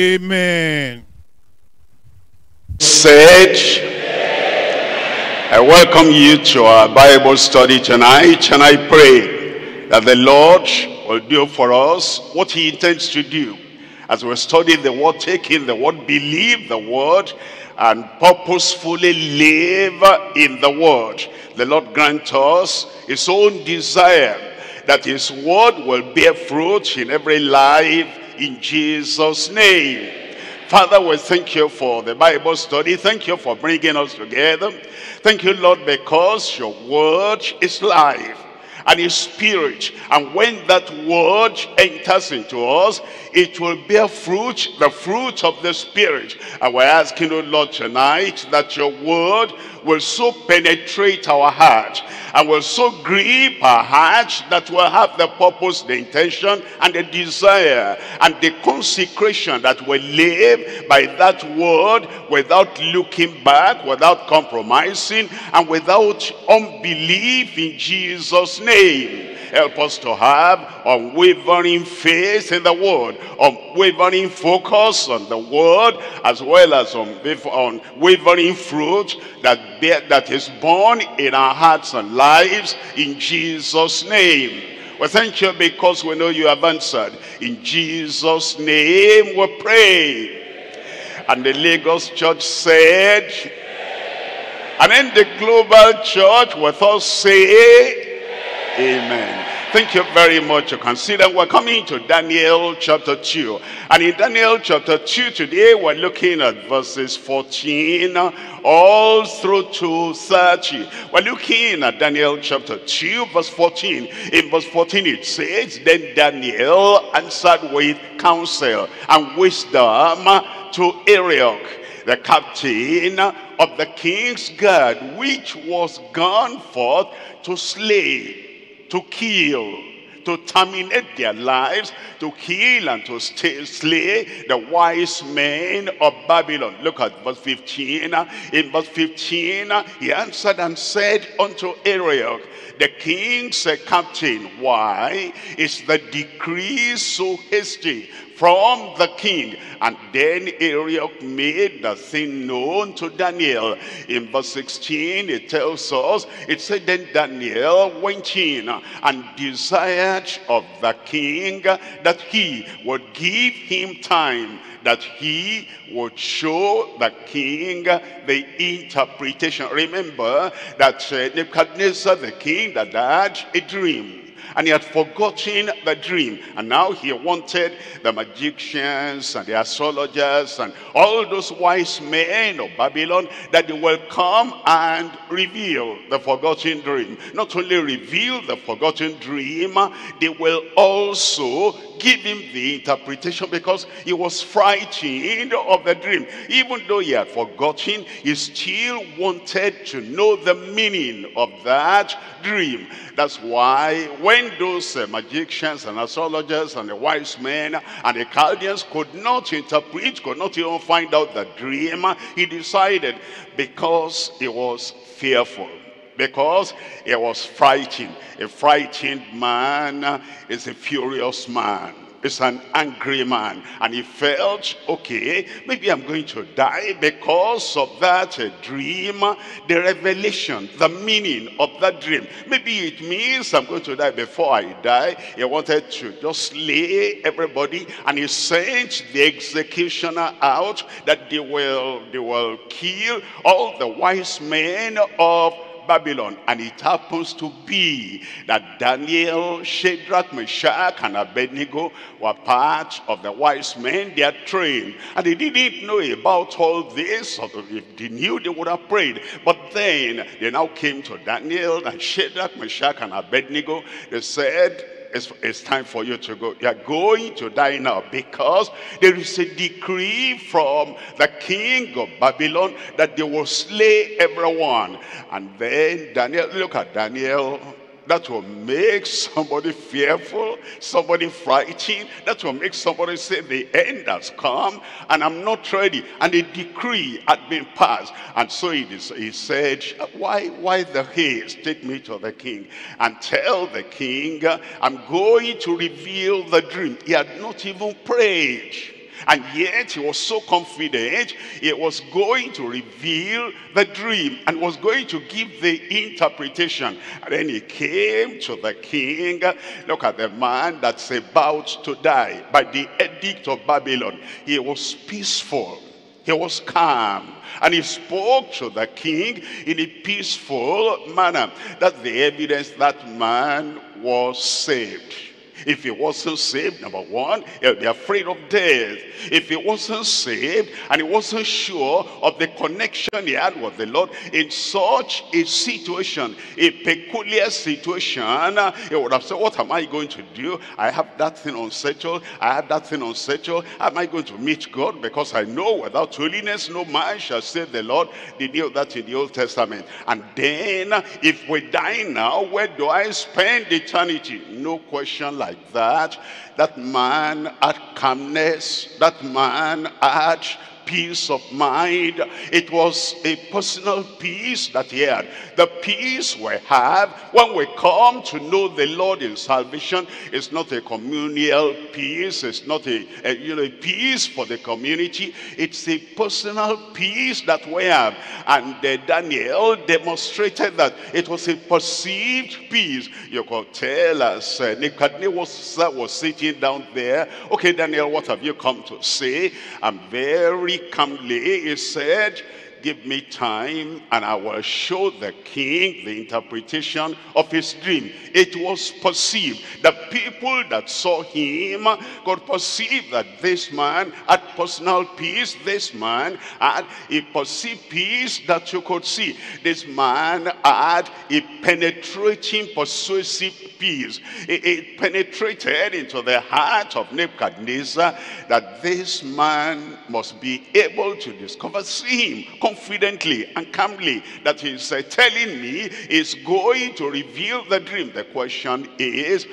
Amen. said, I welcome you to our Bible study tonight, and I pray that the Lord will do for us what he intends to do. As we study the word, take in the word, believe the word, and purposefully live in the word. The Lord grant us his own desire that his word will bear fruit in every life in Jesus' name. Father, we thank you for the Bible study. Thank you for bringing us together. Thank you, Lord, because your word is life and is spirit. And when that word enters into us, it will bear fruit, the fruit of the spirit. And we're asking, you, Lord, tonight that your word will so penetrate our heart and will so grip our heart that we'll have the purpose, the intention, and the desire, and the consecration that will live by that word without looking back, without compromising, and without unbelief in Jesus' name. Help us to have unwavering faith in the word, unwavering focus on the word, as well as on unwavering fruit that, that is born in our hearts and lives in Jesus' name. We thank you because we know you have answered. In Jesus' name we pray. And the Lagos church said, and then the global church with us say, Amen. Thank you very much. You consider we're coming to Daniel chapter 2. And in Daniel chapter 2 today, we're looking at verses 14 all through to 30. We're looking at Daniel chapter 2, verse 14. In verse 14 it says, Then Daniel answered with counsel and wisdom to Arioch, the captain of the king's guard, which was gone forth to slay to kill, to terminate their lives, to kill and to slay the wise men of Babylon. Look at verse 15. In verse 15, he answered and said unto Arioch, the king's captain, why is the decree so hasty from the king. And then Arioch made the thing known to Daniel. In verse 16, it tells us, it said, Then Daniel went in and desired of the king that he would give him time that he would show the king the interpretation. Remember that uh, Nebuchadnezzar, the king, that had a dream and he had forgotten the dream. And now he wanted the magicians and the astrologers and all those wise men of Babylon that they will come and reveal the forgotten dream. Not only reveal the forgotten dream, they will also give him the interpretation because he was frightened of the dream. Even though he had forgotten, he still wanted to know the meaning of that dream. That's why when those uh, magicians and astrologers and the wise men and the Chaldeans could not interpret, could not even find out the dream, he decided because he was fearful because he was frightened. A frightened man is a furious man is an angry man. And he felt, okay, maybe I'm going to die because of that dream, the revelation, the meaning of that dream. Maybe it means I'm going to die before I die. He wanted to just slay everybody and he sent the executioner out that they will, they will kill all the wise men of Babylon. And it happens to be that Daniel, Shadrach, Meshach, and Abednego were part of the wise men. They are trained. And they didn't know about all this. If they knew, they would have prayed. But then they now came to Daniel and Shadrach, Meshach, and Abednego. They said, it's, it's time for you to go. You are going to die now because there is a decree from the king of Babylon that they will slay everyone. And then Daniel, look at Daniel that will make somebody fearful, somebody frightened. That will make somebody say the end has come and I'm not ready. And a decree had been passed. And so he, he said, why, why the haste? Take me to the king and tell the king, I'm going to reveal the dream. He had not even prayed. And yet he was so confident he was going to reveal the dream and was going to give the interpretation. And then he came to the king. Look at the man that's about to die by the edict of Babylon. He was peaceful. He was calm. And he spoke to the king in a peaceful manner. That's the evidence that man was saved. If he wasn't saved, number one, he'll be afraid of death. If he wasn't saved and he wasn't sure of the connection he had with the Lord, in such a situation, a peculiar situation, he would have said, what am I going to do? I have that thing unsettled. I have that thing unsettled. Am I going to meet God? Because I know without holiness, no man shall save the Lord. They knew that in the Old Testament. And then, if we die now, where do I spend eternity? No question like that, that man had calmness, that man had peace of mind. It was a personal peace that he had. The peace we have when we come to know the Lord in salvation is not a communal peace. It's not a, a, you know, a peace for the community. It's a personal peace that we have. And uh, Daniel demonstrated that it was a perceived peace. You could tell as uh, Nebuchadnezzar was sitting down there. Okay, Daniel, what have you come to say? I'm very calmly, he said, give me time and I will show the king the interpretation of his dream. It was perceived. The people that saw him could perceive that this man had personal peace. This man had a perceived peace that you could see. This man had a penetrating, persuasive peace. It, it penetrated into the heart of Nebuchadnezzar that this man must be able to discover, see him, confidently and calmly that he's uh, telling me is going to reveal the dream. The question is,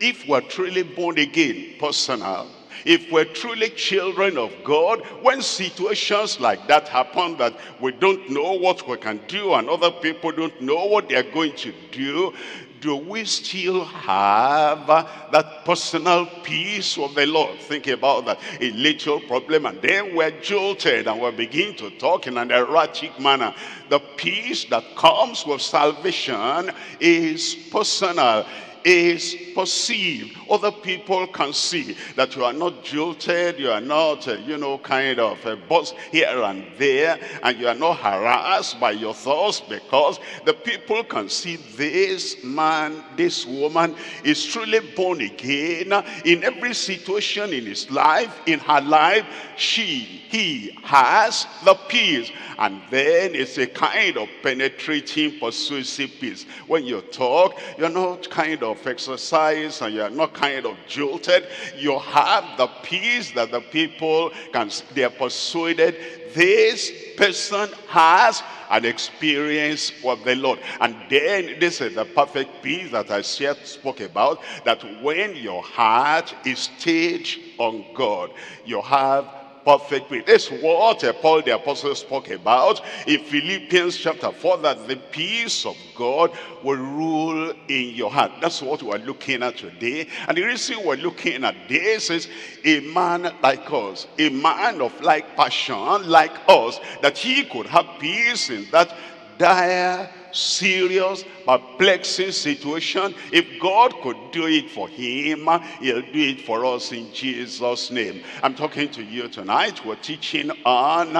if we're truly born again, personal, if we're truly children of God, when situations like that happen that we don't know what we can do and other people don't know what they're going to do, do we still have uh, that personal peace of the Lord? Think about that. A little problem and then we're jolted and we begin to talk in an erratic manner. The peace that comes with salvation is personal is perceived. Other people can see that you are not jilted, you are not, uh, you know, kind of a buzzed here and there, and you are not harassed by your thoughts because the people can see this man, this woman is truly born again. In every situation in his life, in her life, she, he has the peace. And then it's a kind of penetrating, persuasive peace. When you talk, you're not kind of exercise and you're not kind of jolted. You have the peace that the people can, they are persuaded this person has an experience with the Lord. And then this is the perfect peace that Isaiah spoke about, that when your heart is staged on God, you have perfect. This is what Paul the apostle spoke about in Philippians chapter 4, that the peace of God will rule in your heart. That's what we're looking at today. And the reason we're looking at this is a man like us, a man of like passion like us, that he could have peace in that dire serious, perplexing situation, if God could do it for him, he'll do it for us in Jesus' name. I'm talking to you tonight. We're teaching on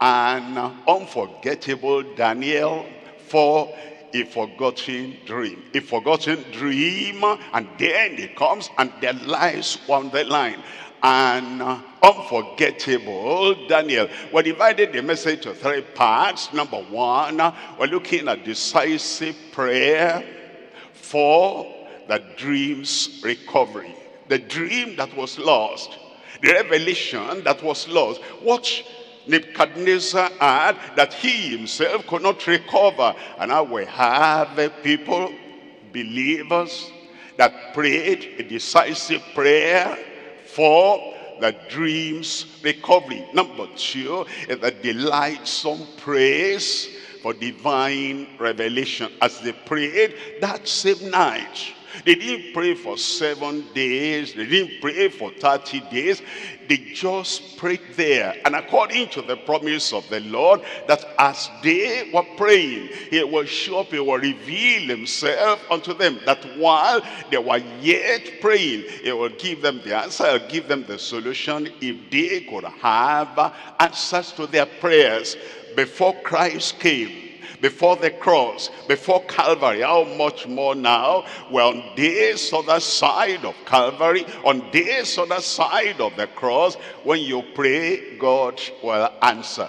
an unforgettable Daniel for a forgotten dream. A forgotten dream, and then it comes and their lives on the line and unforgettable Daniel. We divided the message to three parts. Number one, we're looking at decisive prayer for the dream's recovery. The dream that was lost. The revelation that was lost. What Nebuchadnezzar had that he himself could not recover. And now we have eh, people, believers, that prayed a decisive prayer for the dream's recovery. Number two is the delightsome praise for divine revelation. As they prayed that same night, They didn't pray for seven days. They didn't pray for 30 days. They just prayed there. And according to the promise of the Lord, that as they were praying, he will show up, he will reveal himself unto them. That while they were yet praying, he will give them the answer, he'll give them the solution if they could have answers to their prayers before Christ came before the cross, before Calvary. How much more now? Well, on this other side of Calvary, on this other side of the cross, when you pray, God will answer.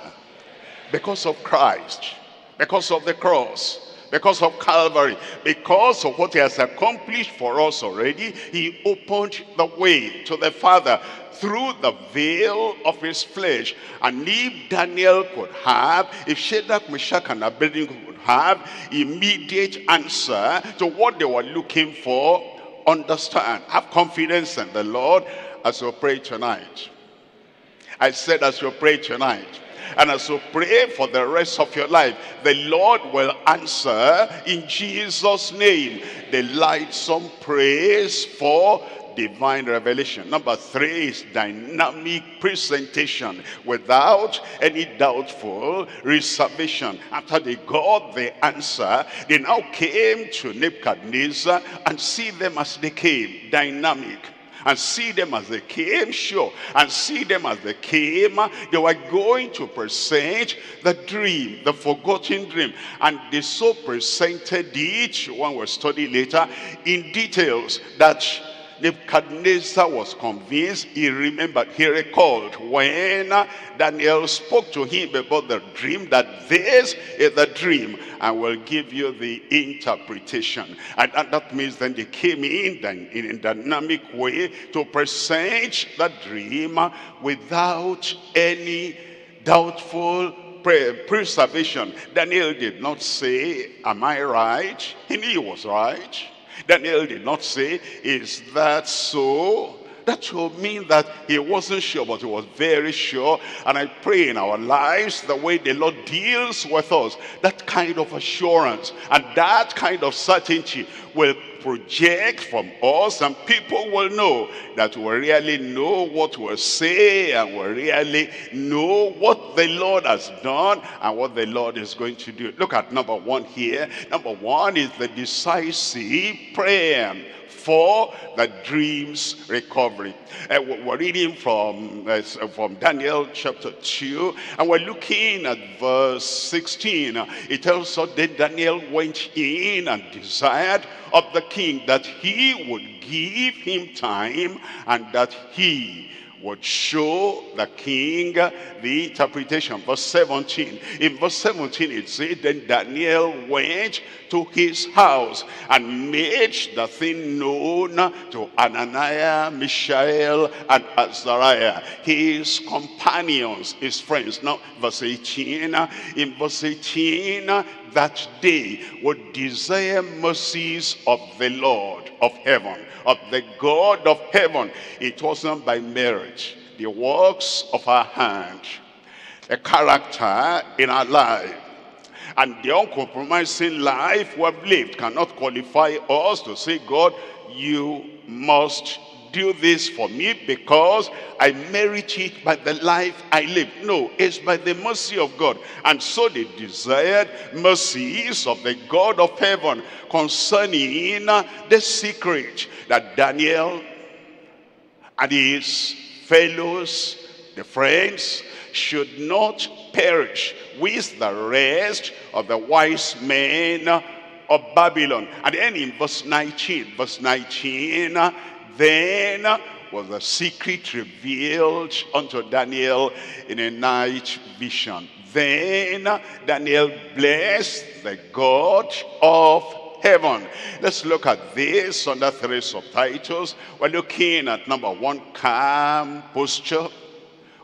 Because of Christ, because of the cross, because of Calvary, because of what he has accomplished for us already, he opened the way to the Father through the veil of his flesh. And if Daniel could have, if Shadrach, Meshach, and Abednego could have immediate answer to what they were looking for, understand, have confidence in the Lord as you pray tonight. I said as you pray tonight. And as you pray for the rest of your life, the Lord will answer in Jesus' name. The lightsome praise for divine revelation. Number three is dynamic presentation without any doubtful reservation. After they got the answer, they now came to Nebuchadnezzar and see them as they came, dynamic and see them as they came, sure, and see them as they came. They were going to present the dream, the forgotten dream. And they so presented it, one will study later, in details that Nebuchadnezzar was convinced, he remembered, he recalled when Daniel spoke to him about the dream, that this is the dream, and will give you the interpretation. And, and that means then they came in, in a dynamic way to present the dream without any doubtful preservation. Daniel did not say, am I right? He knew he was right. Daniel did not say, is that so? That would mean that he wasn't sure, but he was very sure. And I pray in our lives, the way the Lord deals with us, that kind of assurance and that kind of certainty will project from us and people will know that we really know what we say and we really know what the Lord has done and what the Lord is going to do. Look at number one here. Number one is the decisive prayer for the dream's recovery. Uh, we're reading from, uh, from Daniel chapter 2, and we're looking at verse 16. It tells us that Daniel went in and desired of the king that he would give him time and that he would show the king the interpretation. Verse 17. In verse 17 it says, Then Daniel went to his house and made the thing known to Ananiah, Mishael, and Azariah, his companions, his friends. Now, verse 18. In verse 18, that day would desire mercies of the Lord of heaven of the God of heaven. It wasn't by merit, the works of our hand, the character in our life, and the uncompromising life we have lived cannot qualify us to say, God, you must do this for me because I merit it by the life I live. No, it's by the mercy of God. And so they desired mercies of the God of heaven concerning the secret that Daniel and his fellows, the friends, should not perish with the rest of the wise men of Babylon. And then in verse 19, verse 19, then was the secret revealed unto Daniel in a night vision. Then Daniel blessed the God of heaven. Let's look at this under three subtitles. We're looking at number one, calm posture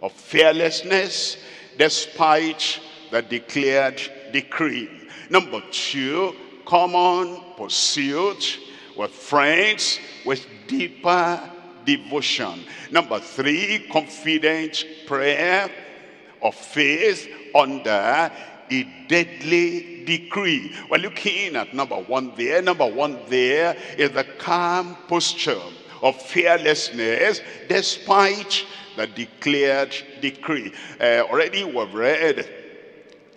of fearlessness despite the declared decree. Number two, common pursuit with friends with deeper devotion. Number three, confident prayer of faith under a deadly decree. We're looking at number one there. Number one there is the calm posture of fearlessness despite the declared decree. Uh, already we've read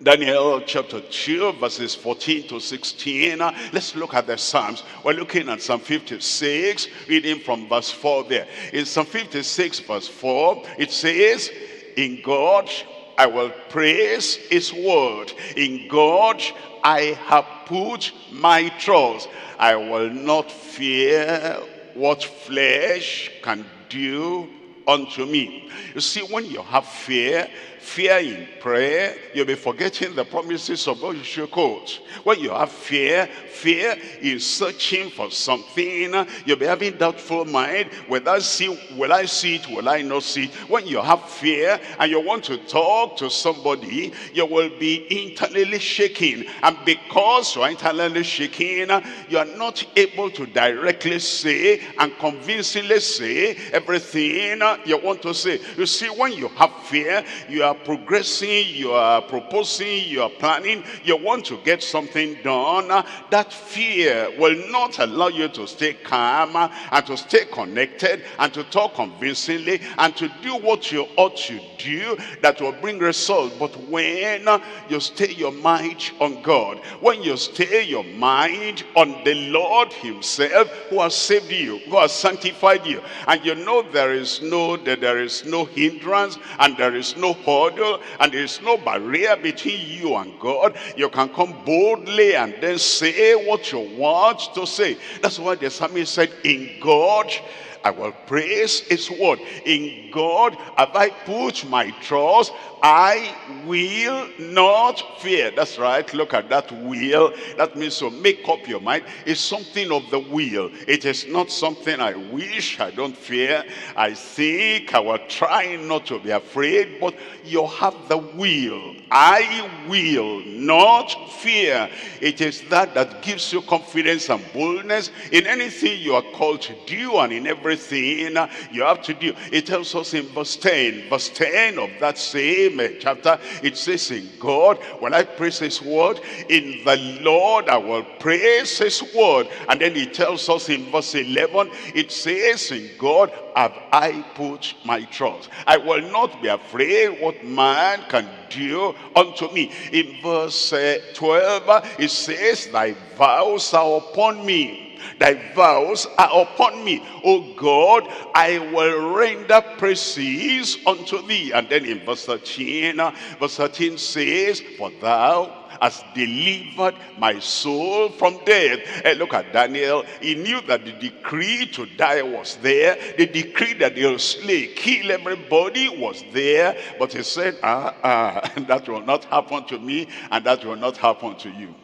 Daniel chapter 2 verses 14 to 16. Uh, let's look at the Psalms. We're looking at Psalm 56, reading from verse 4 there. In Psalm 56 verse 4, it says, In God I will praise his word. In God I have put my trust. I will not fear what flesh can do unto me. You see, when you have fear, fear in prayer, you'll be forgetting the promises of God you should quote. When you have fear, fear is searching for something. You'll be having doubtful mind. Will I see, will I see it? Will I not see it? When you have fear and you want to talk to somebody, you will be internally shaking. And because you're internally shaking, you are not able to directly say and convincingly say everything you want to say. You see, when you have fear, you are progressing, you are proposing, you are planning, you want to get something done, uh, that fear will not allow you to stay calm uh, and to stay connected and to talk convincingly and to do what you ought to do that will bring results. But when uh, you stay your mind on God, when you stay your mind on the Lord himself who has saved you, who has sanctified you, and you know there is no, that there is no hindrance and there is no hurt hurdle and there is no barrier between you and God. You can come boldly and then say what you want to say. That's why the psalmist said, in God I will praise his word. In God have I put my trust. I will not fear. That's right. Look at that will. That means to make up your mind. It's something of the will. It is not something I wish. I don't fear. I think I will try not to be afraid. But you have the will. I will not fear. It is that that gives you confidence and boldness in anything you are called to do and in everything you have to do. It tells us in verse 10, verse 10 of that same chapter, it says in God, when I praise his word, in the Lord I will praise his word. And then he tells us in verse 11, it says in God have I put my trust. I will not be afraid what man can do unto me. In verse uh, 12, it says, thy vows are upon me thy vows are upon me. O God, I will render praises unto thee. And then in verse 13, verse 13 says, For thou has delivered my soul from death. Hey, look at Daniel. He knew that the decree to die was there. The decree that they'll slay, kill everybody was there. But he said, ah, ah, that will not happen to me and that will not happen to you.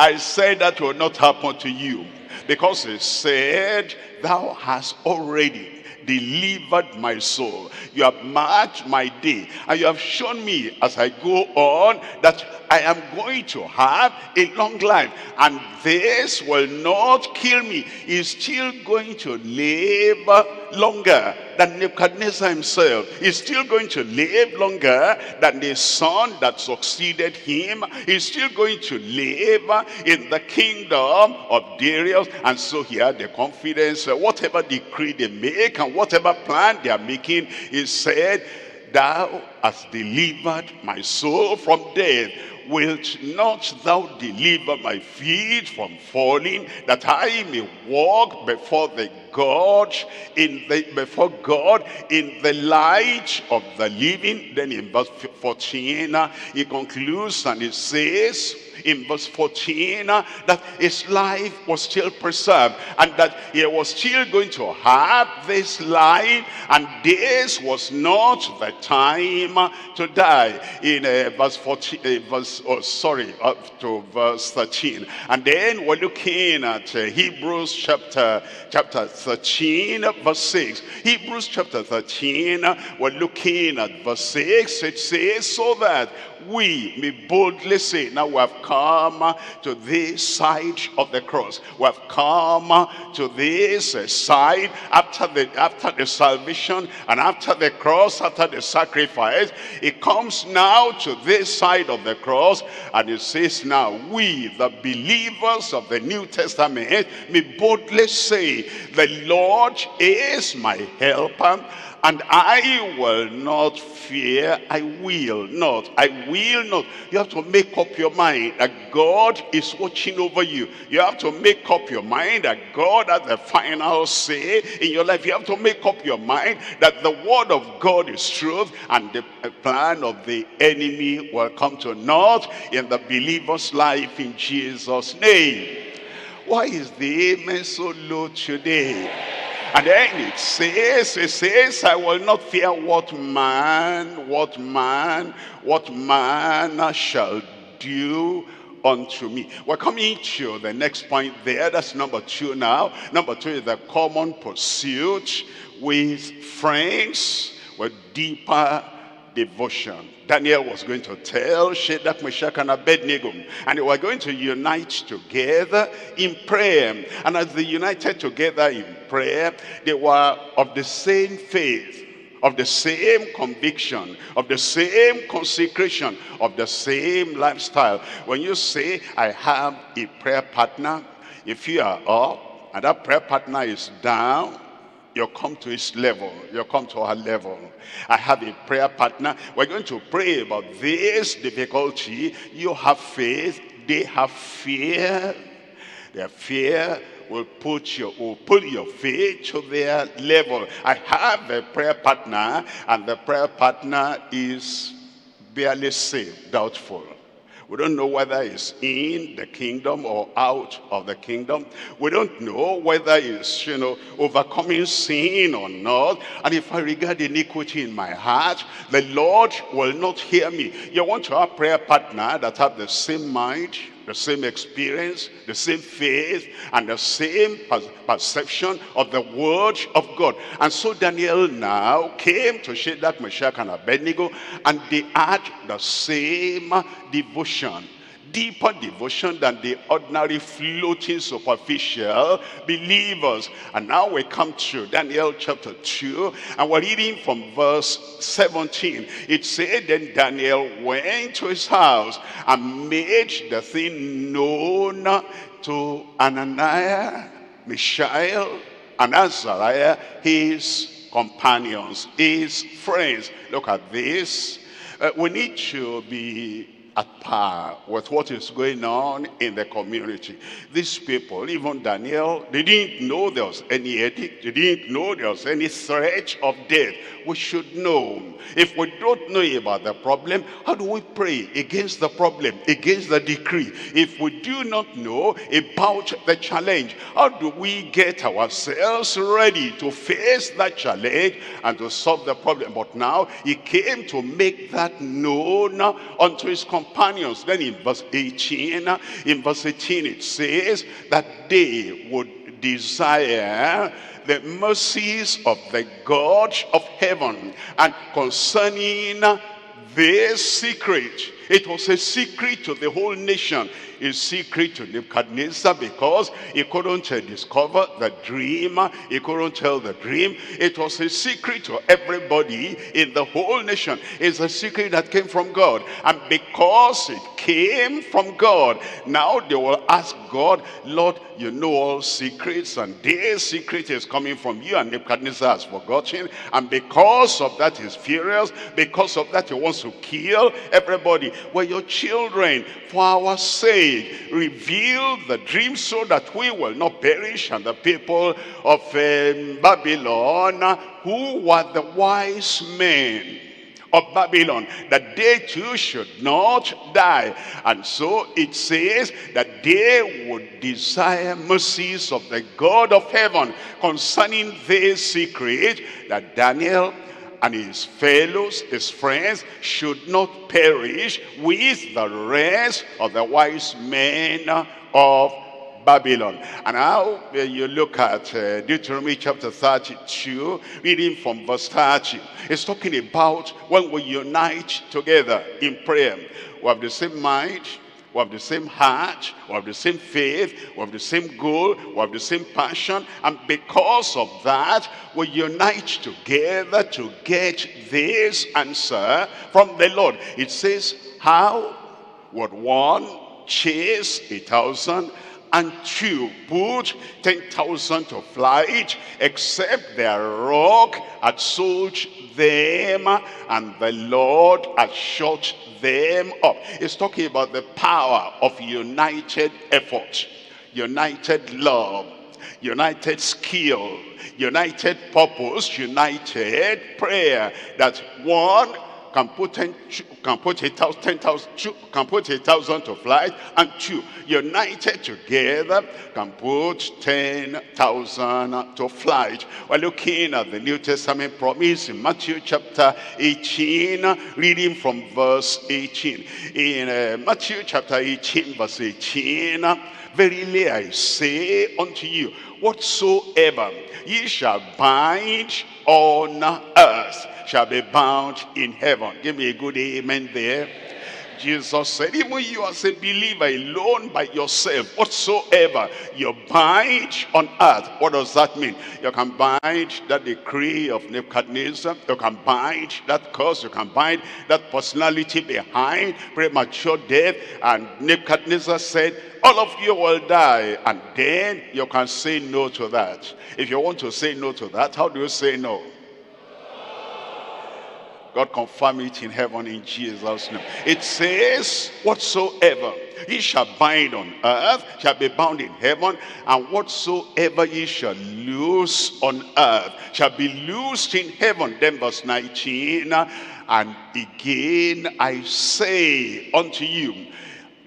I said that will not happen to you because he said, thou hast already delivered my soul. You have marked my day and you have shown me as I go on that I am going to have a long life and this will not kill me. He's still going to live longer than Nebuchadnezzar himself. is still going to live longer than the son that succeeded him. He's still going to live in the kingdom of Darius. And so he had the confidence, whatever decree they make and whatever plan they are making, he said, thou hast delivered my soul from death wilt not thou deliver my feet from falling, that I may walk before the God in the before God in the light of the living. Then in verse 14, he concludes and he says, in verse 14 uh, that his life was still preserved and that he was still going to have this life and this was not the time to die in uh, verse 14 uh, verse oh sorry up to verse 13 and then we're looking at uh, Hebrews chapter chapter 13, verse 6. Hebrews chapter 13, we're looking at verse 6. It says, so that we may boldly say, now we have come to this side of the cross. We have come to this uh, side after the, after the salvation and after the cross, after the sacrifice. It comes now to this side of the cross and it says now, we, the believers of the New Testament, may boldly say, the Lord is my helper and I will not fear, I will not, I will not. You have to make up your mind that God is watching over you. You have to make up your mind that God has the final say in your life. You have to make up your mind that the word of God is truth and the plan of the enemy will come to naught in the believer's life in Jesus' name. Why is the amen so low today? And then it says, it says, I will not fear what man, what man, what man shall do unto me. We're coming to the next point there. That's number two now. Number two is the common pursuit with friends, with deeper devotion. Daniel was going to tell Shadrach, Meshach, and Abednego, and they were going to unite together in prayer. And as they united together in prayer, they were of the same faith, of the same conviction, of the same consecration, of the same lifestyle. When you say, I have a prayer partner, if you are up and that prayer partner is down, you come to his level. You come to our level. I have a prayer partner. We're going to pray about this difficulty. You have faith. They have fear. Their fear will put your will pull your faith to their level. I have a prayer partner, and the prayer partner is barely saved, doubtful. We don't know whether it's in the kingdom or out of the kingdom. We don't know whether it's, you know, overcoming sin or not. And if I regard iniquity in my heart, the Lord will not hear me. You want to have prayer partner that have the same mind, the same experience, the same faith, and the same perception of the word of God. And so Daniel now came to Shadrach, Meshach, and Abednego, and they had the same devotion deeper devotion than the ordinary floating superficial believers. And now we come to Daniel chapter 2 and we're reading from verse 17. It said then Daniel went to his house and made the thing known to Ananiah, Mishael, and Azariah, his companions, his friends. Look at this. Uh, we need to be at par with what is going on in the community. These people, even Daniel, they didn't know there was any edict. They didn't know there was any threat of death. We should know. If we don't know about the problem, how do we pray against the problem, against the decree? If we do not know about the challenge, how do we get ourselves ready to face that challenge and to solve the problem? But now he came to make that known unto his companions. Then in verse 18, in verse 18 it says that they would desire the mercies of the God of heaven. And concerning this secret it was a secret to the whole nation a secret to Nebuchadnezzar because he couldn't uh, discover the dream. He couldn't tell the dream. It was a secret to everybody in the whole nation. It's a secret that came from God. And because it came from God, now they will ask God, Lord, you know all secrets and this secret is coming from you and Nebuchadnezzar has forgotten. And because of that he's furious. Because of that he wants to kill everybody. Well, your children, for our sake, reveal the dream so that we will not perish and the people of um, Babylon who were the wise men of Babylon, that they too should not die. And so it says that they would desire mercies of the God of heaven concerning this secret that Daniel and his fellows, his friends, should not perish with the rest of the wise men of Babylon. And now uh, you look at uh, Deuteronomy chapter 32, reading from verse 30. It's talking about when we unite together in prayer. We have the same mind, we have the same heart, we have the same faith, we have the same goal, we have the same passion. And because of that, we unite together to get this answer from the Lord. It says, how would one chase a thousand and two put 10,000 to flight, except their rock had sold them, and the Lord has shut them up. It's talking about the power of united effort, united love, united skill, united purpose, united prayer. That one can put 10, can put a thousand, 10,000, can put a thousand to flight, and two, united together, can put 10,000 to flight. We're looking at the New Testament promise in Matthew chapter 18, reading from verse 18. In uh, Matthew chapter 18, verse 18, Verily I say unto you, whatsoever ye shall bind on earth shall be bound in heaven. Give me a good amen there. Jesus said, even you as a believer alone by yourself, whatsoever you bind on earth, what does that mean? You can bind that decree of Nebuchadnezzar, you can bind that curse, you can bind that personality behind premature death, and Nebuchadnezzar said, all of you will die, and then you can say no to that. If you want to say no to that, how do you say no? God confirm it in heaven in Jesus' name. It says, whatsoever ye shall bind on earth shall be bound in heaven, and whatsoever ye shall loose on earth shall be loosed in heaven. Then verse 19, and again I say unto you,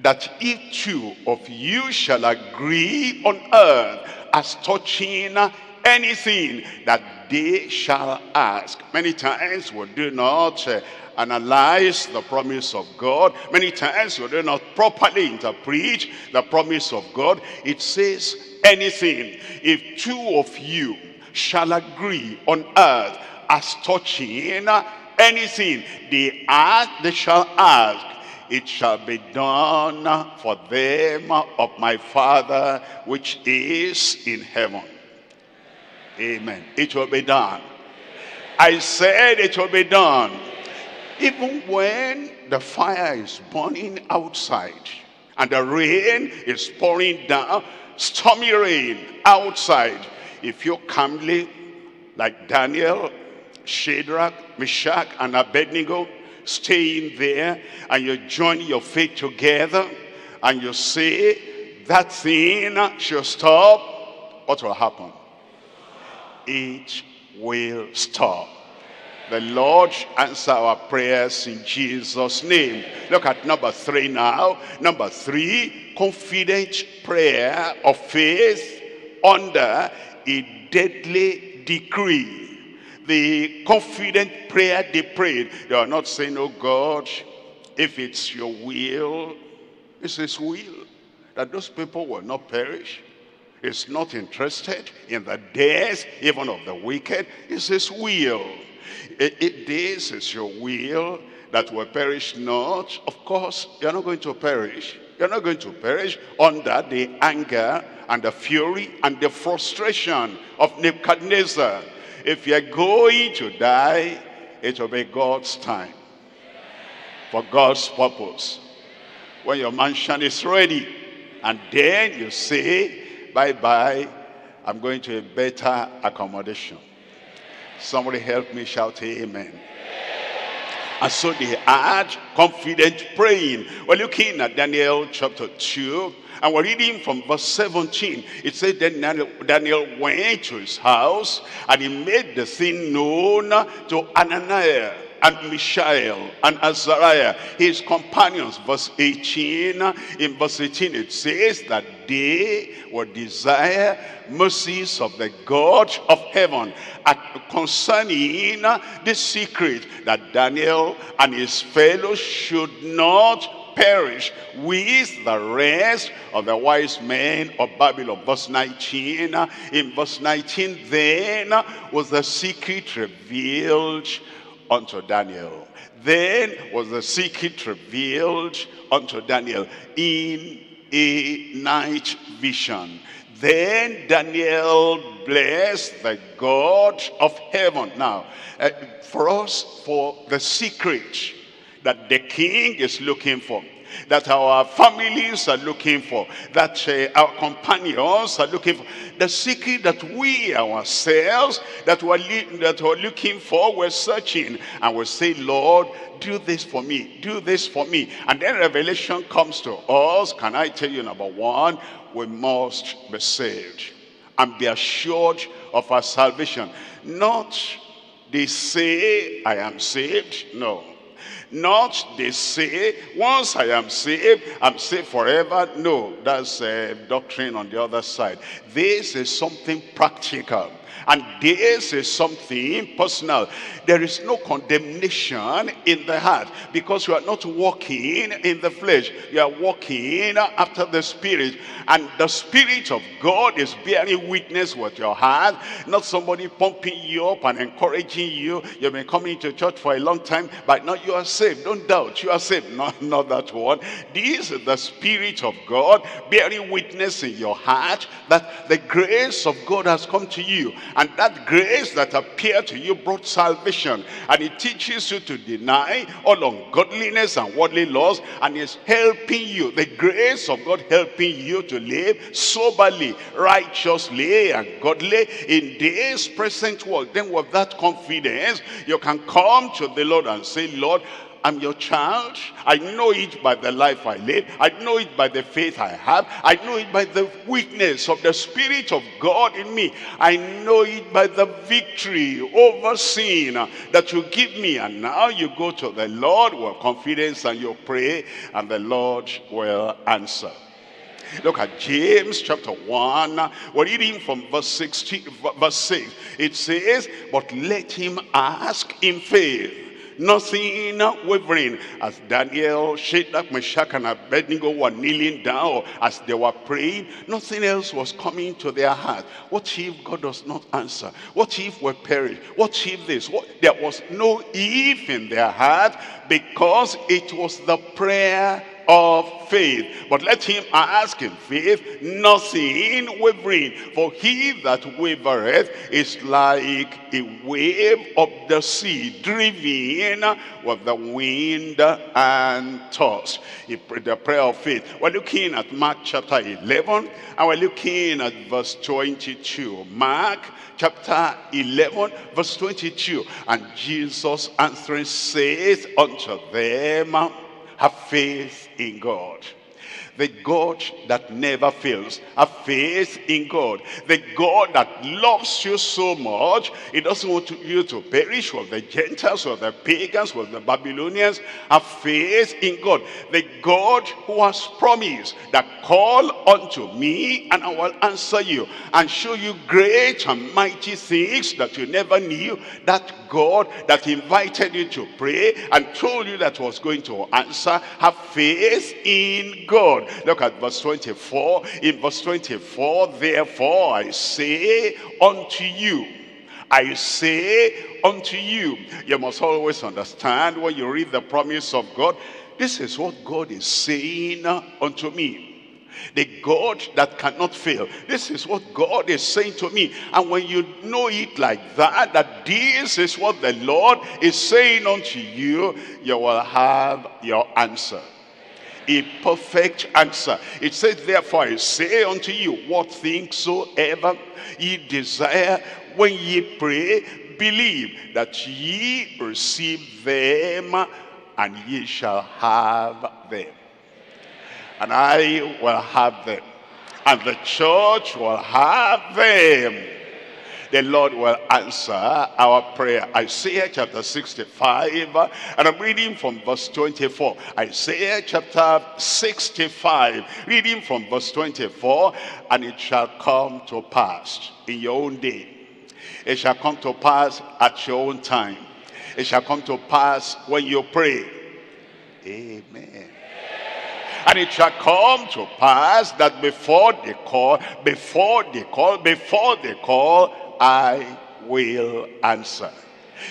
that if two of you shall agree on earth as touching anything that they shall ask. Many times we do not uh, analyze the promise of God. Many times we do not properly interpret the promise of God. It says anything. If two of you shall agree on earth as touching anything they ask, they shall ask it shall be done for them of my Father which is in heaven. Amen. It will be done. I said it will be done. Even when the fire is burning outside and the rain is pouring down, stormy rain outside, if you calmly, like Daniel, Shadrach, Meshach, and Abednego, stay in there and you join your faith together and you say, that thing should stop, what will happen? It will stop. The Lord answer our prayers in Jesus' name. Look at number three now. Number three, confident prayer of faith under a deadly decree. The confident prayer they prayed. They are not saying, oh God, if it's your will, it's his will that those people will not perish is not interested in the death even of the wicked. It's his will. It, it, this is your will that will perish not. Of course, you're not going to perish. You're not going to perish under the anger and the fury and the frustration of Nebuchadnezzar. If you're going to die, it will be God's time. For God's purpose. When your mansion is ready, and then you say, bye-bye, I'm going to a better accommodation. Somebody help me shout amen. And so they had confident praying. We're looking at Daniel chapter 2, and we're reading from verse 17. It says, Then Daniel, Daniel went to his house, and he made the thing known to Ananias and Mishael and Azariah, his companions. Verse 18, in verse 18 it says that they would desire mercies of the God of heaven concerning the secret that Daniel and his fellows should not perish with the rest of the wise men of Babylon. Verse 19, in verse 19, then was the secret revealed unto Daniel. Then was the secret revealed unto Daniel in a night vision. Then Daniel blessed the God of heaven. Now, uh, for us, for the secret that the king is looking for that our families are looking for, that uh, our companions are looking for. The secret that we ourselves, that we're, that we're looking for, we're searching. And we say, Lord, do this for me, do this for me. And then revelation comes to us. Can I tell you, number one, we must be saved and be assured of our salvation. Not they say, I am saved. No. Not they say, once I am saved, I'm saved forever. No, that's a doctrine on the other side. This is something practical. And this is something personal. There is no condemnation in the heart because you are not walking in the flesh. You are walking after the Spirit. And the Spirit of God is bearing witness with your heart. Not somebody pumping you up and encouraging you. You've been coming to church for a long time, but now you are saved. Don't doubt, you are saved. Not, not that one. This is the Spirit of God bearing witness in your heart that the grace of God has come to you. And that grace that appeared to you brought salvation. And it teaches you to deny all ungodliness and worldly laws. And is helping you. The grace of God helping you to live soberly, righteously, and godly in this present world. Then with that confidence, you can come to the Lord and say, Lord, I'm your child. I know it by the life I live. I know it by the faith I have. I know it by the witness of the Spirit of God in me. I know it by the victory over sin that you give me. And now you go to the Lord with confidence and you pray and the Lord will answer. Look at James chapter 1. We're reading from verse 16, verse 6. It says, But let him ask in faith nothing wavering. As Daniel, Shadrach, Meshach, and Abednego were kneeling down, as they were praying, nothing else was coming to their heart. What if God does not answer? What if we perish? What if this? What? There was no if in their heart because it was the prayer of faith. But let him ask in faith, nothing wavering. For he that wavereth is like a wave of the sea, driven with the wind and tossed. The prayer of faith. We're looking at Mark chapter 11, and we're looking at verse 22. Mark chapter 11, verse 22. And Jesus answering says unto them, have faith in God. The God that never fails. Have faith in God. The God that loves you so much. He doesn't want you to perish with the Gentiles, with the pagans, with the Babylonians. Have faith in God. The God who has promised that call unto me and I will answer you and show you great and mighty things that you never knew. That God that invited you to pray and told you that was going to answer. Have faith in God. Look at verse 24. In verse 24, therefore I say unto you, I say unto you. You must always understand when you read the promise of God, this is what God is saying unto me. The God that cannot fail. This is what God is saying to me. And when you know it like that, that this is what the Lord is saying unto you, you will have your answer a perfect answer. It says, therefore I say unto you, what things soever ye desire when ye pray, believe that ye receive them and ye shall have them. And I will have them. And the church will have them the Lord will answer our prayer. Isaiah chapter 65, and I'm reading from verse 24. Isaiah chapter 65, reading from verse 24, and it shall come to pass in your own day. It shall come to pass at your own time. It shall come to pass when you pray. Amen. And it shall come to pass that before they call, before they call, before they call, I will answer.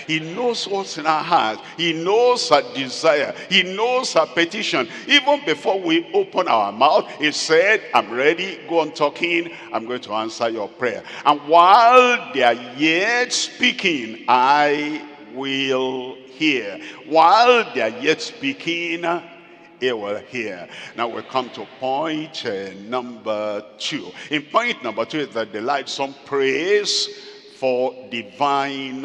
He knows what's in our heart. He knows our desire. He knows our petition. Even before we open our mouth, he said, I'm ready. Go on talking. I'm going to answer your prayer. And while they are yet speaking, I will hear. While they are yet speaking, he will hear. Now we come to point uh, number two. In point number two is the delightsome praise for divine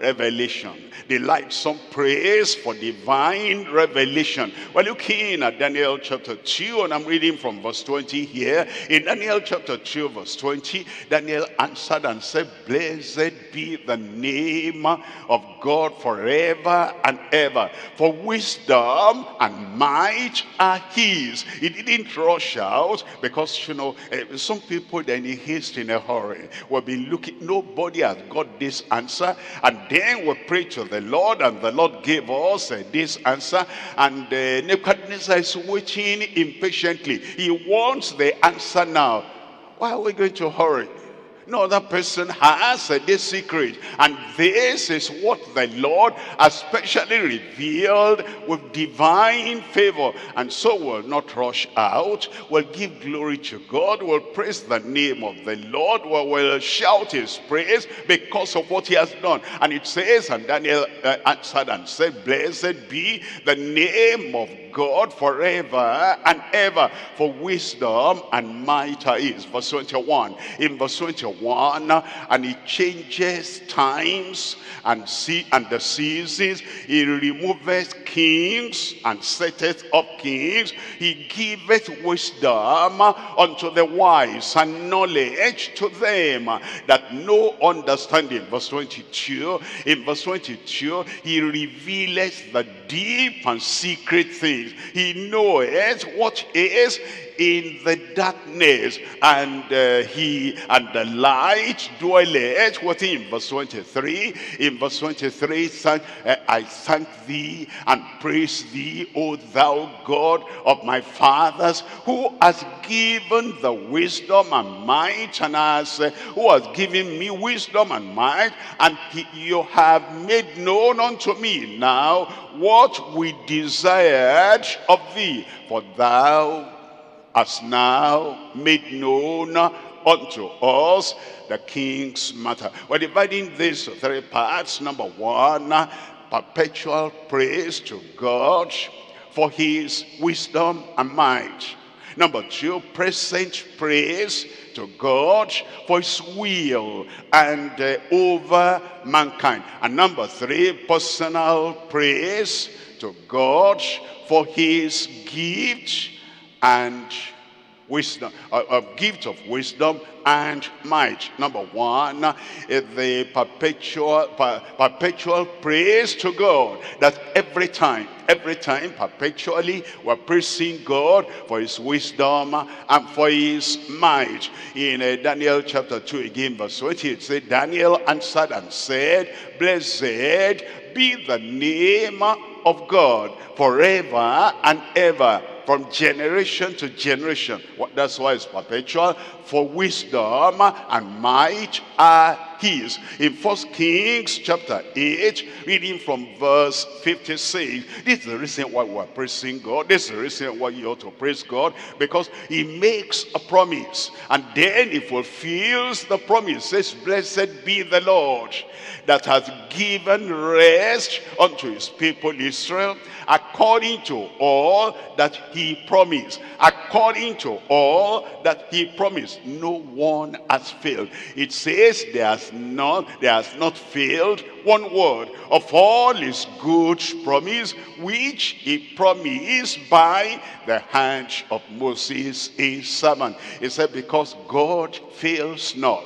revelation. Delight some praise for divine revelation. We're looking at Daniel chapter 2 and I'm reading from verse 20 here. In Daniel chapter 2 verse 20, Daniel answered and said, Blessed be the name of God forever and ever. For wisdom and might are his. He didn't rush out because, you know, uh, some people then he haste in a hurry. We've been looking, nobody has got this answer. And then we pray to the Lord and the Lord gave us uh, this answer. And uh, Nebuchadnezzar is waiting impatiently. He wants the answer now. Why are we going to hurry? No other person has this secret. And this is what the Lord has specially revealed with divine favor. And so we'll not rush out. We'll give glory to God. We'll praise the name of the Lord. Will shout his praise because of what he has done. And it says, and Daniel uh, answered and said, Blessed be the name of God forever and ever. For wisdom and might are his. Verse 21. In verse 21 and he changes times and see and the seasons he removeth kings and setteth up kings he giveth wisdom unto the wise and knowledge to them that no understanding verse 22 in verse 22 he revealeth the deep and secret things he knoweth what is in the darkness and uh, he and the light dwelleth with in verse 23 in verse 23 thank, uh, i thank thee and praise thee o thou god of my fathers who has given the wisdom and might and has uh, who has given me wisdom and might and he, you have made known unto me now what we desired of thee. For thou has now made known unto us the king's matter. We're dividing this three parts. Number one, perpetual praise to God for his wisdom and might. Number two, present praise to God for his will and uh, over mankind. And number three, personal praise to God for his gift and wisdom, a, gift of wisdom and might. Number one is the perpetual, per, perpetual praise to God. That every time, every time, perpetually, we're praising God for his wisdom and for his might. In uh, Daniel chapter 2 again, verse 20, it said, Daniel answered and said, Blessed be the name of God forever and ever from generation to generation. That's why it's perpetual. For wisdom and might are his. In First Kings chapter 8, reading from verse 56, this is the reason why we're praising God. This is the reason why you ought to praise God. Because he makes a promise. And then he fulfills the promise. Says, Blessed be the Lord that has given rest unto his people Israel according to all that he promised. According to all that he promised. No one has failed. It says there not, there has not failed one word of all his good promise, which he promised by the hand of Moses, his servant. He said, because God fails not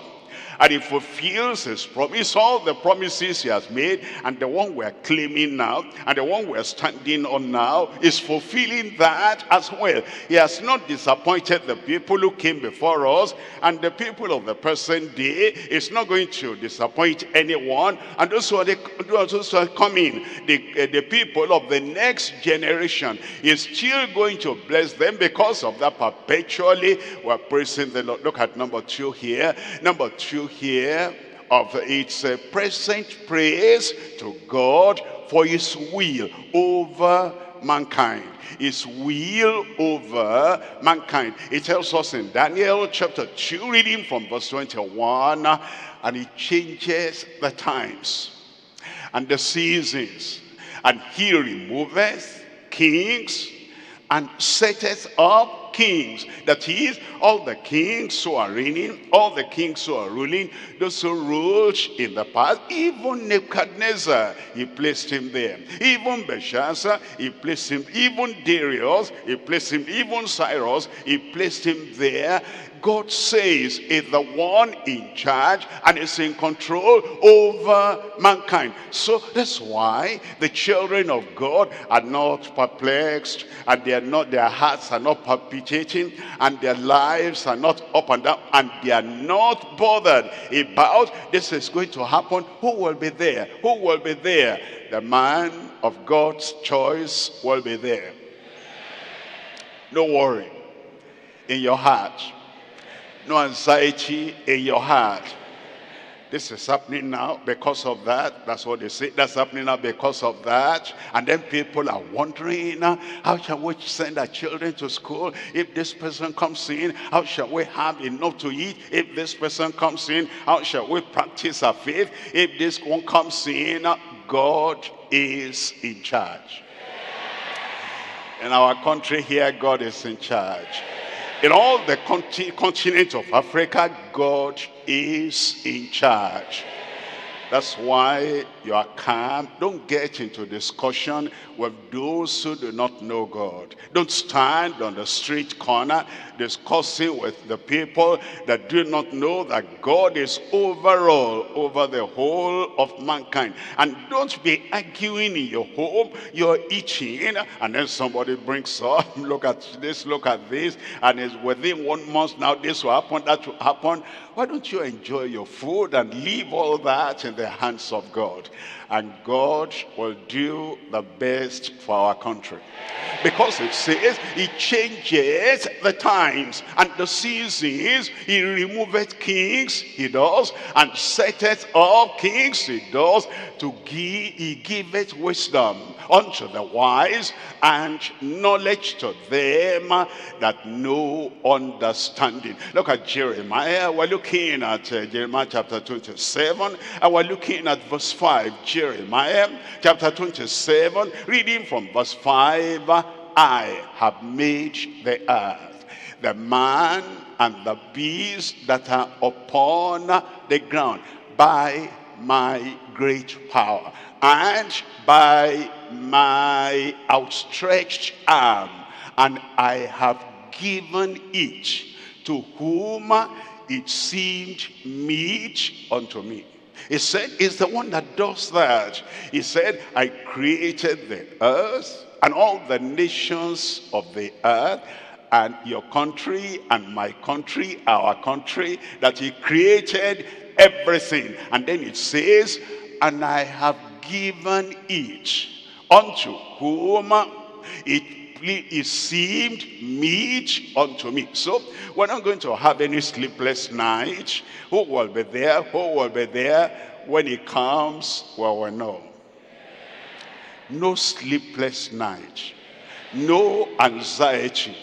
And he fulfills his promise, all the promises he has made, and the one we're claiming now, and the one we're standing on now, is fulfilling that as well. He has not disappointed the people who came before us, and the people of the present day is not going to disappoint anyone. And those who are, the, those who are coming, the, uh, the people of the next generation, is still going to bless them because of that perpetually. We're praising the Lord. Look at number two here. Number two here of its uh, present praise to God for his will over mankind. His will over mankind. It tells us in daniel chapter 2 reading from verse 21 and he changes the times and the seasons and he removeth kings and setteth up kings. That is, all the kings who are reigning, all the kings who are ruling, those who ruled in the past, even Nebuchadnezzar, he placed him there. Even Belshazzar, he placed him. Even Darius, he placed him. Even Cyrus, he placed him there God says is the one in charge and is in control over mankind. So that's why the children of God are not perplexed and they are not, their hearts are not palpitating and their lives are not up and down and they are not bothered about this is going to happen. Who will be there? Who will be there? The man of God's choice will be there. No worry in your heart no anxiety in your heart. This is happening now because of that. That's what they say. That's happening now because of that. And then people are wondering, uh, how shall we send our children to school if this person comes in? How shall we have enough to eat if this person comes in? How shall we practice our faith if this one comes in? Uh, God is in charge. In our country here, God is in charge. In all the continent of Africa, God is in charge. That's why you are calm. Don't get into discussion with those who do not know God. Don't stand on the street corner discussing with the people that do not know that God is overall over the whole of mankind. And don't be arguing in your home. You're eating and then somebody brings up, look at this, look at this. And it's within one month now this will happen, that will happen. Why don't you enjoy your food and leave all that in the hands of God? And God will do the best for our country. Because it says he changes the times and the seasons. He removeth kings, he does, and setteth up kings, he does, to give, he giveth wisdom unto the wise and knowledge to them that know understanding. Look at Jeremiah. We're looking at uh, Jeremiah chapter 27 and we're looking at verse 5. Jeremiah chapter 27, reading from verse 5, I have made the earth, the man and the beast that are upon the ground by my great power and by my outstretched arm and I have given each to whom it seemed meet unto me. He said, it's the one that does that. He said, I created the earth and all the nations of the earth and your country and my country, our country, that he created everything. And then it says, and I have given each unto whom it it seemed meet unto me. So we're not going to have any sleepless night. Who will be there? Who will be there? When he comes, well, we know. No sleepless night. No anxiety.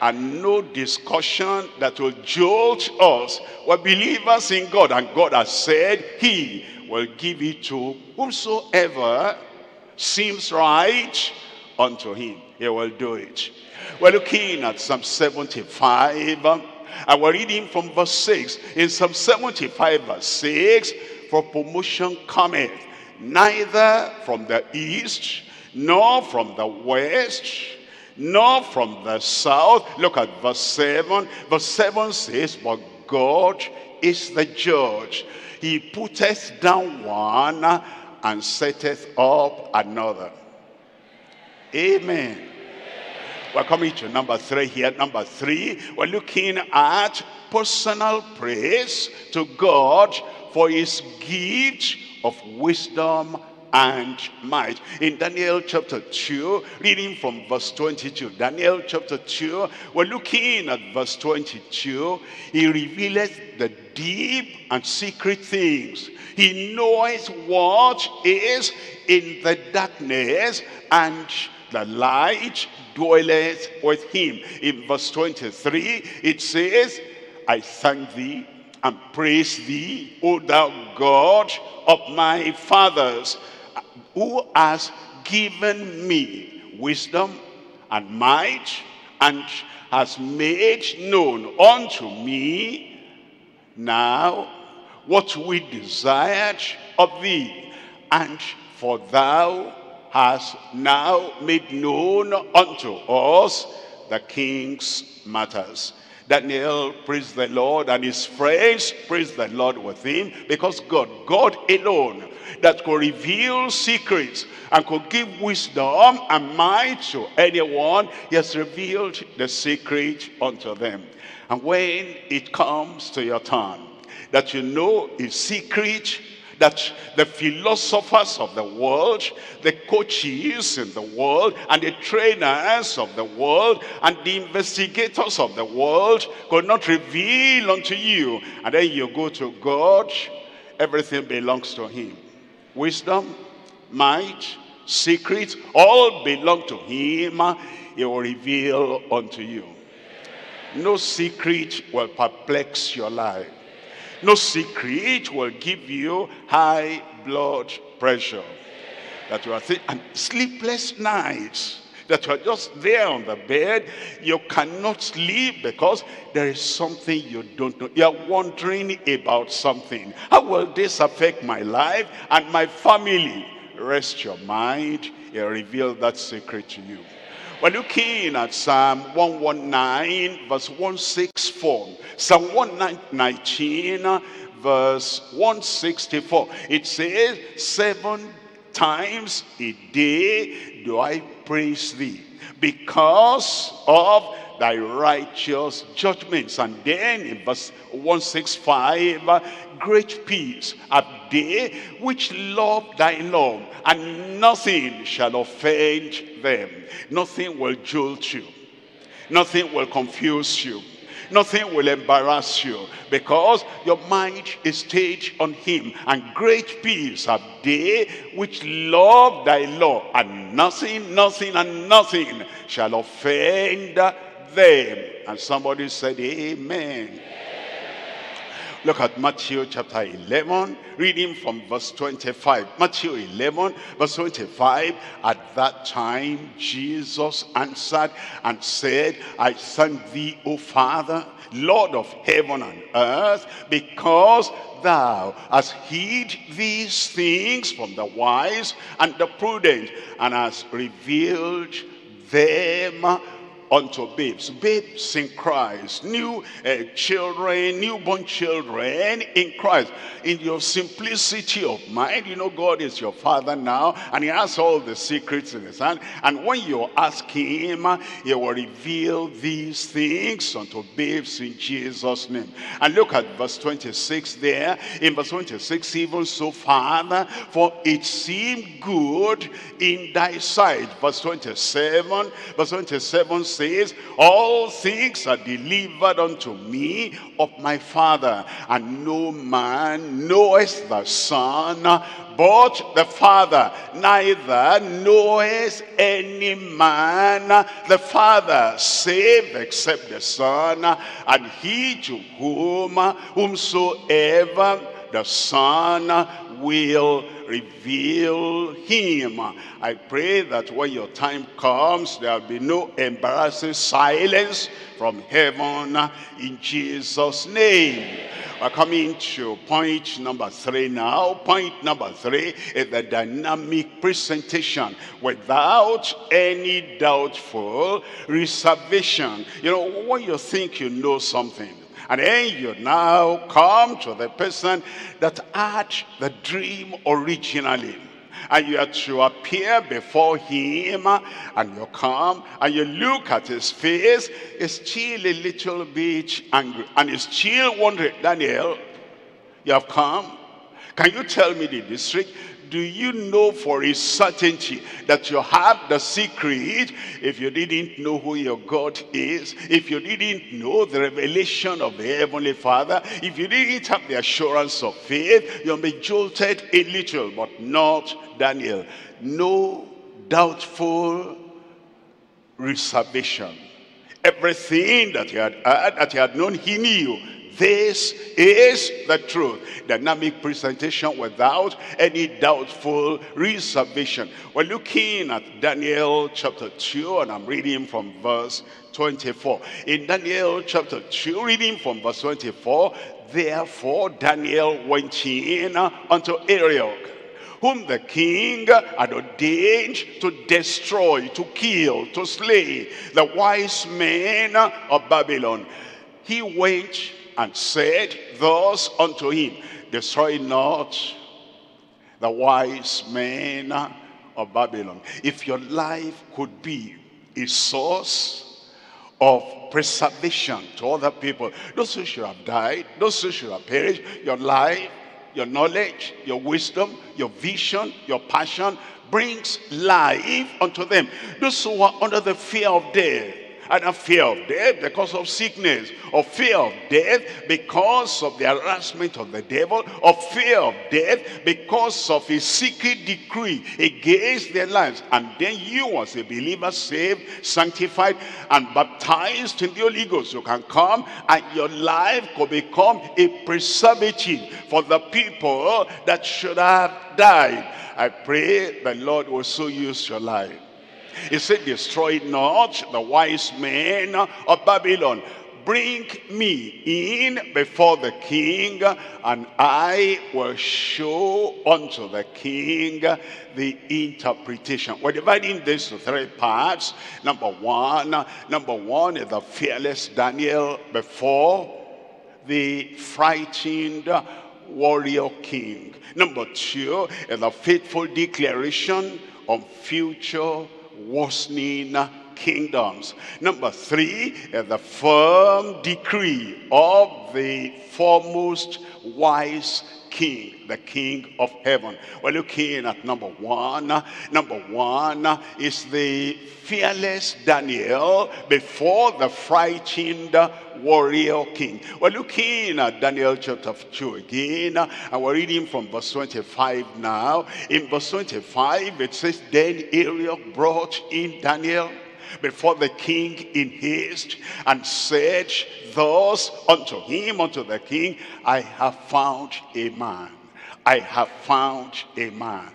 And no discussion that will jolt us. We're believers in God. And God has said he will give it to whomsoever seems right unto him. He will do it. We're looking at Psalm 75. And we're reading from verse 6. In Psalm 75 verse 6, for promotion cometh, neither from the east, nor from the west, nor from the south. Look at verse 7. Verse 7 says, but God is the judge. He putteth down one and setteth up another. Amen. We're coming to number three here. Number three, we're looking at personal praise to God for his gift of wisdom and might. In Daniel chapter 2, reading from verse 22. Daniel chapter 2, we're looking at verse 22. He revealeth the deep and secret things. He knows what is in the darkness and the light dwelleth with him. In verse 23, it says, I thank thee and praise thee, O thou God of my fathers, who has given me wisdom and might and has made known unto me now what we desired of thee and for thou hast now made known unto us the king's matters Daniel praised the Lord and his friends praised the Lord with him because God, God alone that could reveal secrets and could give wisdom and might to anyone, he has revealed the secret unto them. And when it comes to your turn, that you know a secret that the philosophers of the world, the coaches in the world, and the trainers of the world, and the investigators of the world could not reveal unto you. And then you go to God, everything belongs to him. Wisdom, might, secrets, all belong to him. He will reveal unto you. No secret will perplex your life. No secret will give you high blood pressure. That you are and sleepless nights. That you are just there on the bed. You cannot sleep because there is something you don't know. You are wondering about something. How will this affect my life and my family? Rest your mind. He'll reveal that secret to you. We're looking at Psalm 119, verse 164. Psalm 119, verse 164. It says, Seven times a day do I praise thee because of thy righteous judgments. And then in verse 165, great peace have they which love thy law, and nothing shall offend them. Nothing will jolt you. Nothing will confuse you. Nothing will embarrass you because your mind is stayed on him. And great peace have they which love thy law. And nothing, nothing, and nothing shall offend them. And somebody said, Amen. Look at Matthew chapter 11, reading from verse 25. Matthew 11, verse 25. At that time, Jesus answered and said, I thank thee, O Father, Lord of heaven and earth, because thou hast hid these things from the wise and the prudent, and hast revealed them unto babes. Babes in Christ. New uh, children, newborn children in Christ. In your simplicity of mind, you know God is your father now. And he has all the secrets in his hand. And when you ask him, he will reveal these things unto babes in Jesus' name. And look at verse 26 there. In verse 26, even so, Father, for it seemed good in thy sight. Verse 27, verse 27 says, All things are delivered unto me of my Father, and no man knoweth the Son, but the Father. Neither knoweth any man the Father, save except the Son, and he to whom whomsoever the Son will reveal him. I pray that when your time comes, there'll be no embarrassing silence from heaven in Jesus' name. We're coming to point number three now. Point number three is the dynamic presentation without any doubtful reservation. You know, when you think you know something, And then you now come to the person that had the dream originally. And you are to appear before him and you come and you look at his face. He's still a little bit angry and he's still wondering daniel you have come. Can you tell me the district do you know for a certainty that you have the secret if you didn't know who your God is, if you didn't know the revelation of the Heavenly Father, if you didn't have the assurance of faith, you'll be jolted a little, but not Daniel. No doubtful reservation. Everything that he had heard, that he had known, he knew this is the truth. Dynamic presentation without any doubtful reservation. We're looking at Daniel chapter 2 and I'm reading from verse 24. In Daniel chapter 2, reading from verse 24, Therefore Daniel went in unto Arioch, whom the king had ordained to destroy, to kill, to slay the wise men of Babylon. He went and said thus unto him, Destroy not the wise men of Babylon. If your life could be a source of preservation to other people, those who should have died, those who should have perished, your life, your knowledge, your wisdom, your vision, your passion brings life unto them. Those who are under the fear of death, and a fear of death because of sickness, or fear of death because of the harassment of the devil, or fear of death because of a secret decree against their lives. And then you as a believer saved, sanctified, and baptized in the Holy Ghost, you can come and your life could become a preservative for the people that should have died. I pray the Lord will so use your life he said, destroy not the wise men of Babylon. Bring me in before the king, and I will show unto the king the interpretation. We're dividing this to three parts. Number one, number one is the fearless Daniel before the frightened warrior king. Number two is the faithful declaration of future worsening kingdoms. Number three, the firm decree of the foremost wise king, the king of heaven. We're looking at number one. Number one is the fearless Daniel before the frightened warrior king. We're looking at Daniel chapter 2 again, and we're reading from verse 25 now. In verse 25, it says, Then Arioch brought in Daniel before the king in haste and said thus unto him, unto the king, I have found a man. I have found a man.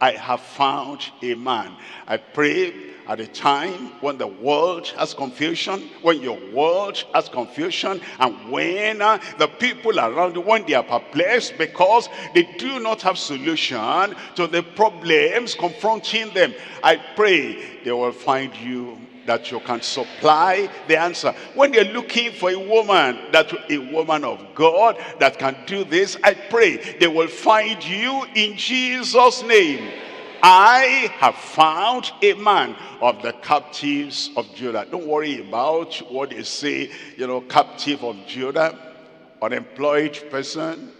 I have found a man. I pray at a time when the world has confusion, when your world has confusion, and when uh, the people around you, when they are perplexed because they do not have solution to the problems confronting them, I pray they will find you that you can supply the answer. When they're looking for a woman, that a woman of God that can do this, I pray they will find you in Jesus' name. I have found a man of the captives of Judah. Don't worry about what they say, you know, captive of Judah, unemployed person,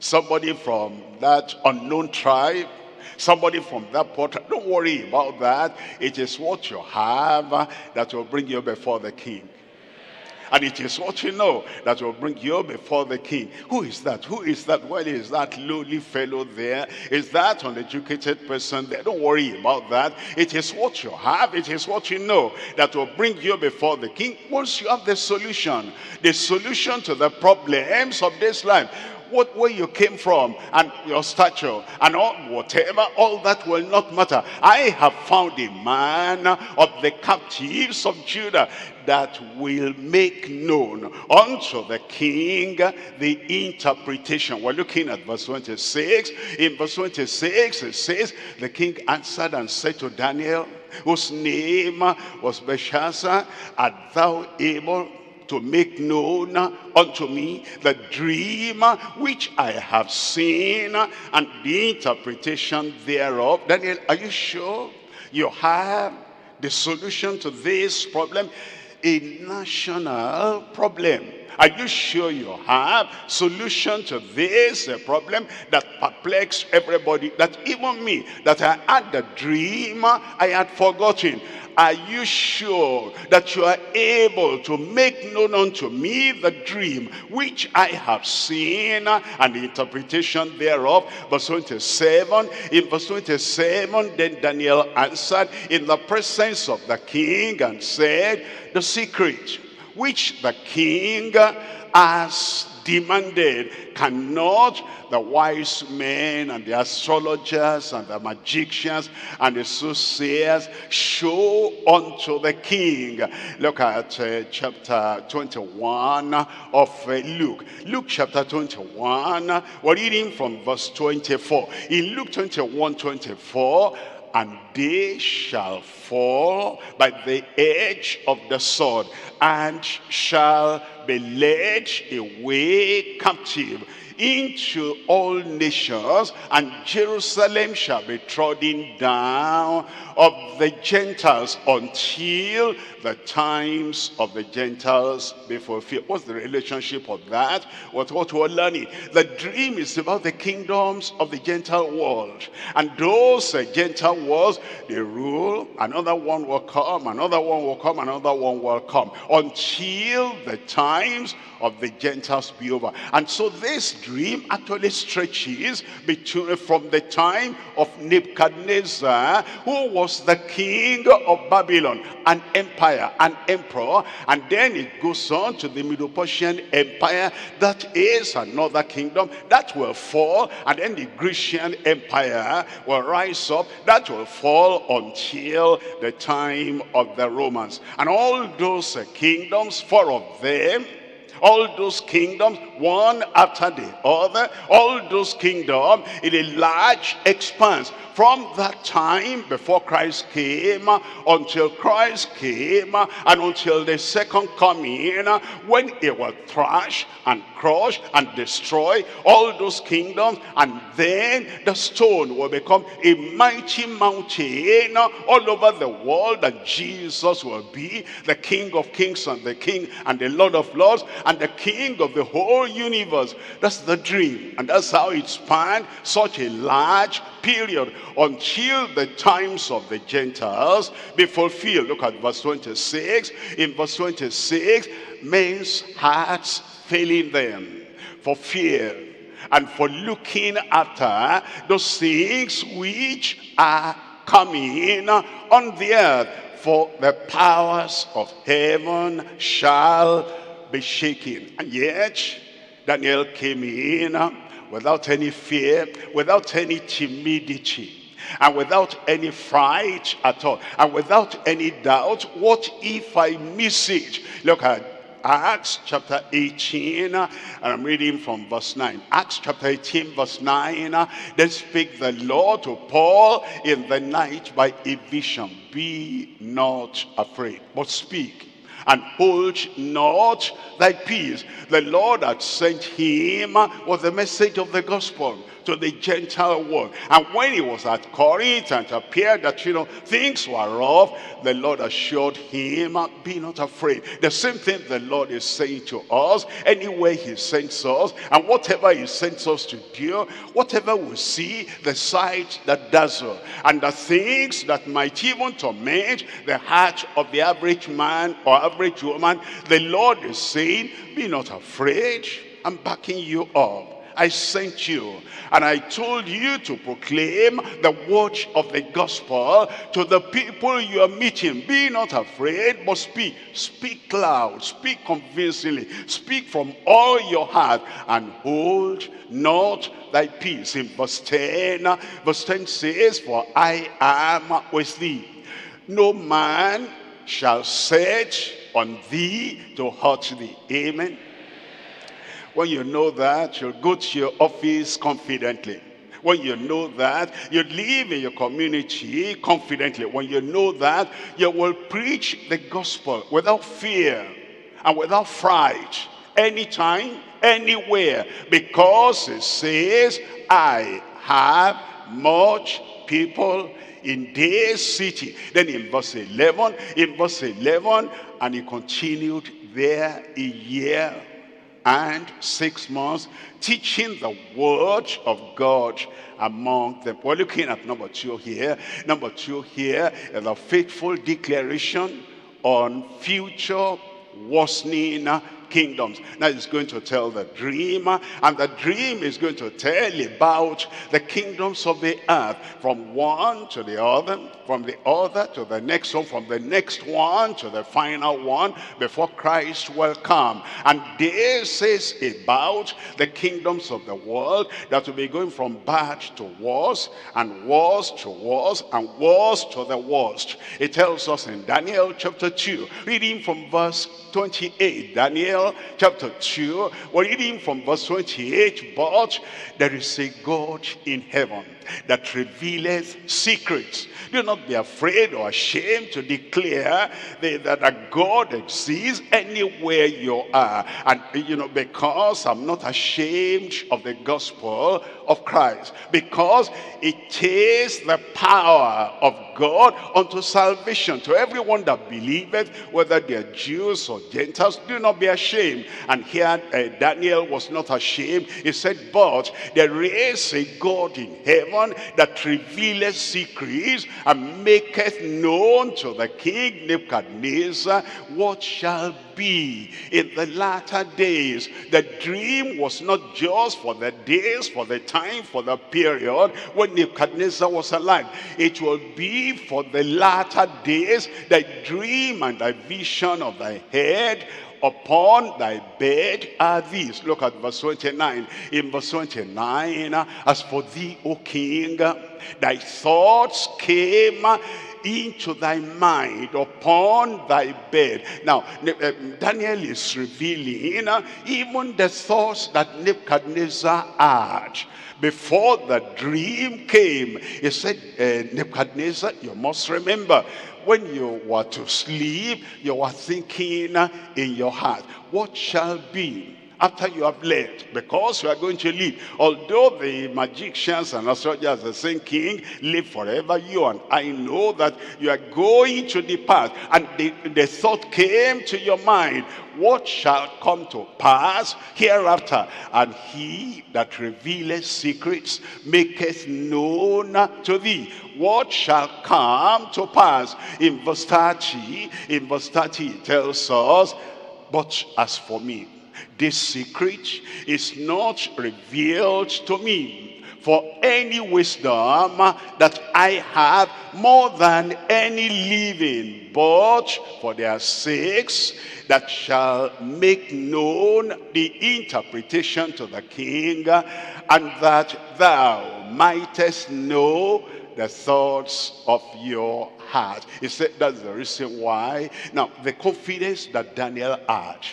somebody from that unknown tribe, somebody from that portrait. Don't worry about that. It is what you have that will bring you before the king. And it is what you know that will bring you before the king. Who is that? Who is that? Well, is that lowly fellow there? Is that uneducated person there? Don't worry about that. It is what you have. It is what you know that will bring you before the king. Once you have the solution, the solution to the problems of this life, what where you came from and your stature and all whatever all that will not matter. I have found a man of the captives of judah that will make known unto the king the interpretation. We're looking at verse 26 in verse 26 it says the king answered and said to daniel whose name was Belteshazzar, art thou able to make known unto me the dream which I have seen and the interpretation thereof. Daniel, are you sure you have the solution to this problem? A national problem. Are you sure you have solution to this problem that perplexed everybody, that even me, that I had the dream, I had forgotten. Are you sure that you are able to make known unto me the dream which I have seen and the interpretation thereof? Verse 27, in verse 27, then Daniel answered in the presence of the king and said, the secret which the king has demanded cannot the wise men and the astrologers and the magicians and the soothsayers show unto the king. Look at uh, chapter 21 of uh, Luke. Luke chapter 21, we're reading from verse 24. In Luke 21, 24, and they shall fall by the edge of the sword and shall be led away captive into all nations, and Jerusalem shall be trodden down of the Gentiles until the times of the Gentiles be fulfilled. What's the relationship of that? What, what we're learning? The dream is about the kingdoms of the Gentile world. And those uh, Gentile worlds, they rule. Another one will come, another one will come, another one will come. Until the times of the Gentiles be over. And so this dream actually stretches between, from the time of Nebuchadnezzar, who was the king of Babylon, an empire, an emperor, and then it goes on to the Medo-Persian Empire, that is another kingdom that will fall, and then the Grecian Empire will rise up, that will fall until the time of the Romans. And all those uh, kingdoms, four of them, all those kingdoms, one after the other, all those kingdoms in a large expanse. From that time before Christ came until Christ came and until the second coming when it will thrash and crush and destroy all those kingdoms and then the stone will become a mighty mountain all over the world and Jesus will be the King of kings and the King and the Lord of lords and the King of the whole universe. That's the dream and that's how it spanned such a large period until the times of the Gentiles be fulfilled. Look at verse 26. In verse 26, men's hearts failing them for fear and for looking after those things which are coming on the earth. For the powers of heaven shall be shaken. And yet, Daniel came in uh, without any fear, without any timidity and without any fright at all and without any doubt what if i miss it? Look at acts chapter 18 uh, and i'm reading from verse 9 acts chapter 18 verse 9 uh, then speak the lord to paul in the night by a vision be not afraid. But speak and hold not thy peace. The Lord had sent him with the message of the gospel to the Gentile world. And when he was at Corinth and appeared that, you know, things were rough, the Lord assured him, be not afraid. The same thing the Lord is saying to us, anywhere he sends us, and whatever he sends us to do, whatever we see, the sight that dazzle, and the things that might even torment the heart of the average man or average woman, the Lord is saying, be not afraid, I'm backing you up. I sent you and I told you to proclaim the word of the gospel to the people you are meeting. Be not afraid, but speak. Speak loud, speak convincingly, speak from all your heart and hold not thy peace. In verse 10, verse 10 says, For I am with thee. No man shall search on thee to hurt thee. Amen. When you know that, you'll go to your office confidently. When you know that, you live in your community confidently. When you know that, you will preach the gospel without fear and without fright, anytime, anywhere, because it says, I have much people in this city. Then in verse 11, in verse 11, and he continued there a year and six months, teaching the word of God among them. We're looking at number two here. Number two here is a faithful declaration on future worsening kingdoms. Now he's going to tell the dream, and the dream is going to tell about the kingdoms of the earth, from one to the other, from the other to the next one, from the next one to the final one, before Christ will come. And this is about the kingdoms of the world that will be going from bad to worse, and worse to worse, and worse to the worst. It tells us in Daniel chapter 2, reading from verse 28, Daniel Daniel chapter 2, we're reading from verse 28, but there is a God in heaven that revealeth secrets. Do not be afraid or ashamed to declare that a God exists anywhere you are. And, you know, because I'm not ashamed of the gospel of Christ. Because it is the power of God unto salvation to everyone that believeth, whether they're Jews or Gentiles. Do not be ashamed. And here uh, Daniel was not ashamed. He said, but there is a God in heaven that revealeth secrets and maketh known to the king Nebuchadnezzar what shall be in the latter days. The dream was not just for the days, for the time, for the period when Nebuchadnezzar was alive. It will be for the latter days, the dream and the vision of the head upon thy bed are these. Look at verse 29. In verse 29, as for thee, O king, thy thoughts came into thy mind upon thy bed. Now, uh, Daniel is revealing even the thoughts that Nebuchadnezzar had before the dream came. He said, uh, Nebuchadnezzar, you must remember, when you were to sleep, you were thinking in your heart, what shall be after you have left because you are going to live although the magicians and astrologers are saying king live forever you and i know that you are going to depart. And the, the thought came to your mind what shall come to pass hereafter? And he that revealeth secrets maketh known to thee. What shall come to pass? In verse 30 in verse 30 it tells us but as for me this secret is not revealed to me for any wisdom that I have more than any living, but for their sakes that shall make known the interpretation to the king, and that thou mightest know the thoughts of your heart. He said that's the reason why. Now, the confidence that Daniel had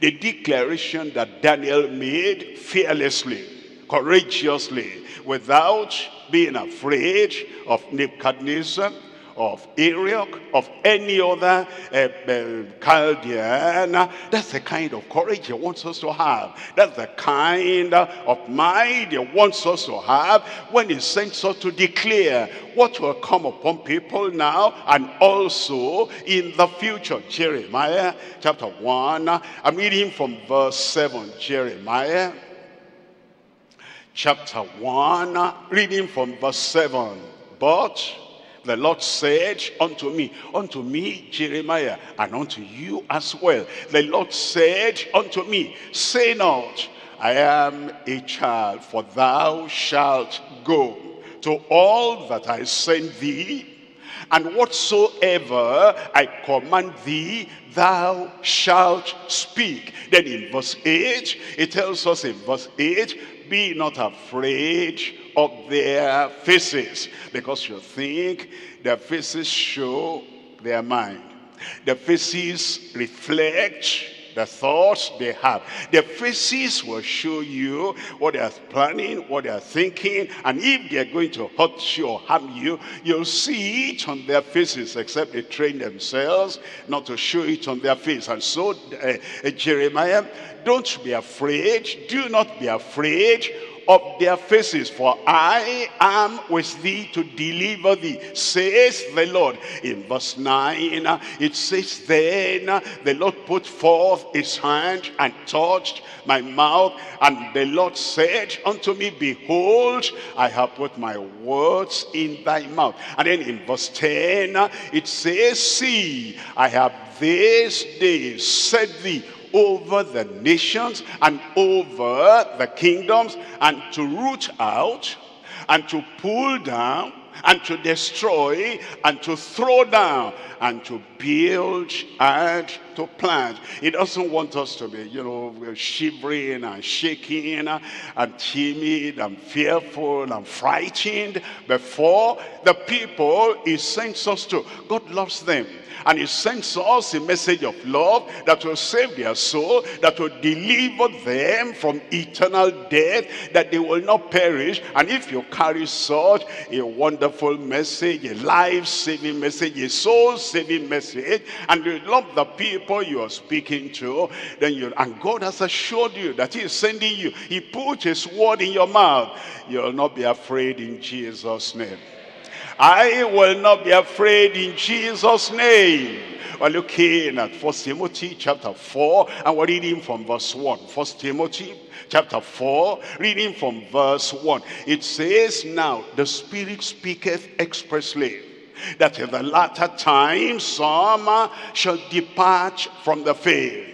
the declaration that Daniel made fearlessly, courageously, without being afraid of Nebuchadnezzar, of Arioch, of any other uh, uh, Chaldean. That's the kind of courage he wants us to have. That's the kind of mind he wants us to have when he sends us to declare what will come upon people now and also in the future. Jeremiah chapter 1, I'm reading from verse 7. Jeremiah chapter 1, reading from verse 7. But the Lord said unto me, unto me, Jeremiah, and unto you as well. The Lord said unto me, say not, I am a child, for thou shalt go to all that I send thee, and whatsoever I command thee, thou shalt speak. Then in verse 8, it tells us in verse 8, be not afraid of their faces because you think their faces show their mind. Their faces reflect the thoughts they have. Their faces will show you what they are planning, what they are thinking, and if they are going to hurt you or harm you, you'll see it on their faces, except they train themselves not to show it on their face. And so, uh, uh, Jeremiah, don't be afraid, do not be afraid of their faces, for I am with thee to deliver thee, says the Lord. In verse 9, it says, Then the Lord put forth his hand and touched my mouth, and the Lord said unto me, Behold, I have put my words in thy mouth. And then in verse 10, it says, See, I have this day set thee over the nations and over the kingdoms and to root out and to pull down and to destroy and to throw down and to build and to plant. He doesn't want us to be, you know, shivering and shaking and timid and fearful and frightened before the people he sends us to. God loves them. And he sends us a message of love that will save their soul, that will deliver them from eternal death, that they will not perish. And if you carry such a wonderful message, a life-saving message, a soul-saving message, and you love the people you are speaking to, then you, and God has assured you that he is sending you. He put his word in your mouth. You'll not be afraid in Jesus' name. I will not be afraid in Jesus' name. We're looking at First Timothy chapter 4, and we're reading from verse 1. First Timothy chapter 4, reading from verse 1. It says, Now the Spirit speaketh expressly, that in the latter time some shall depart from the faith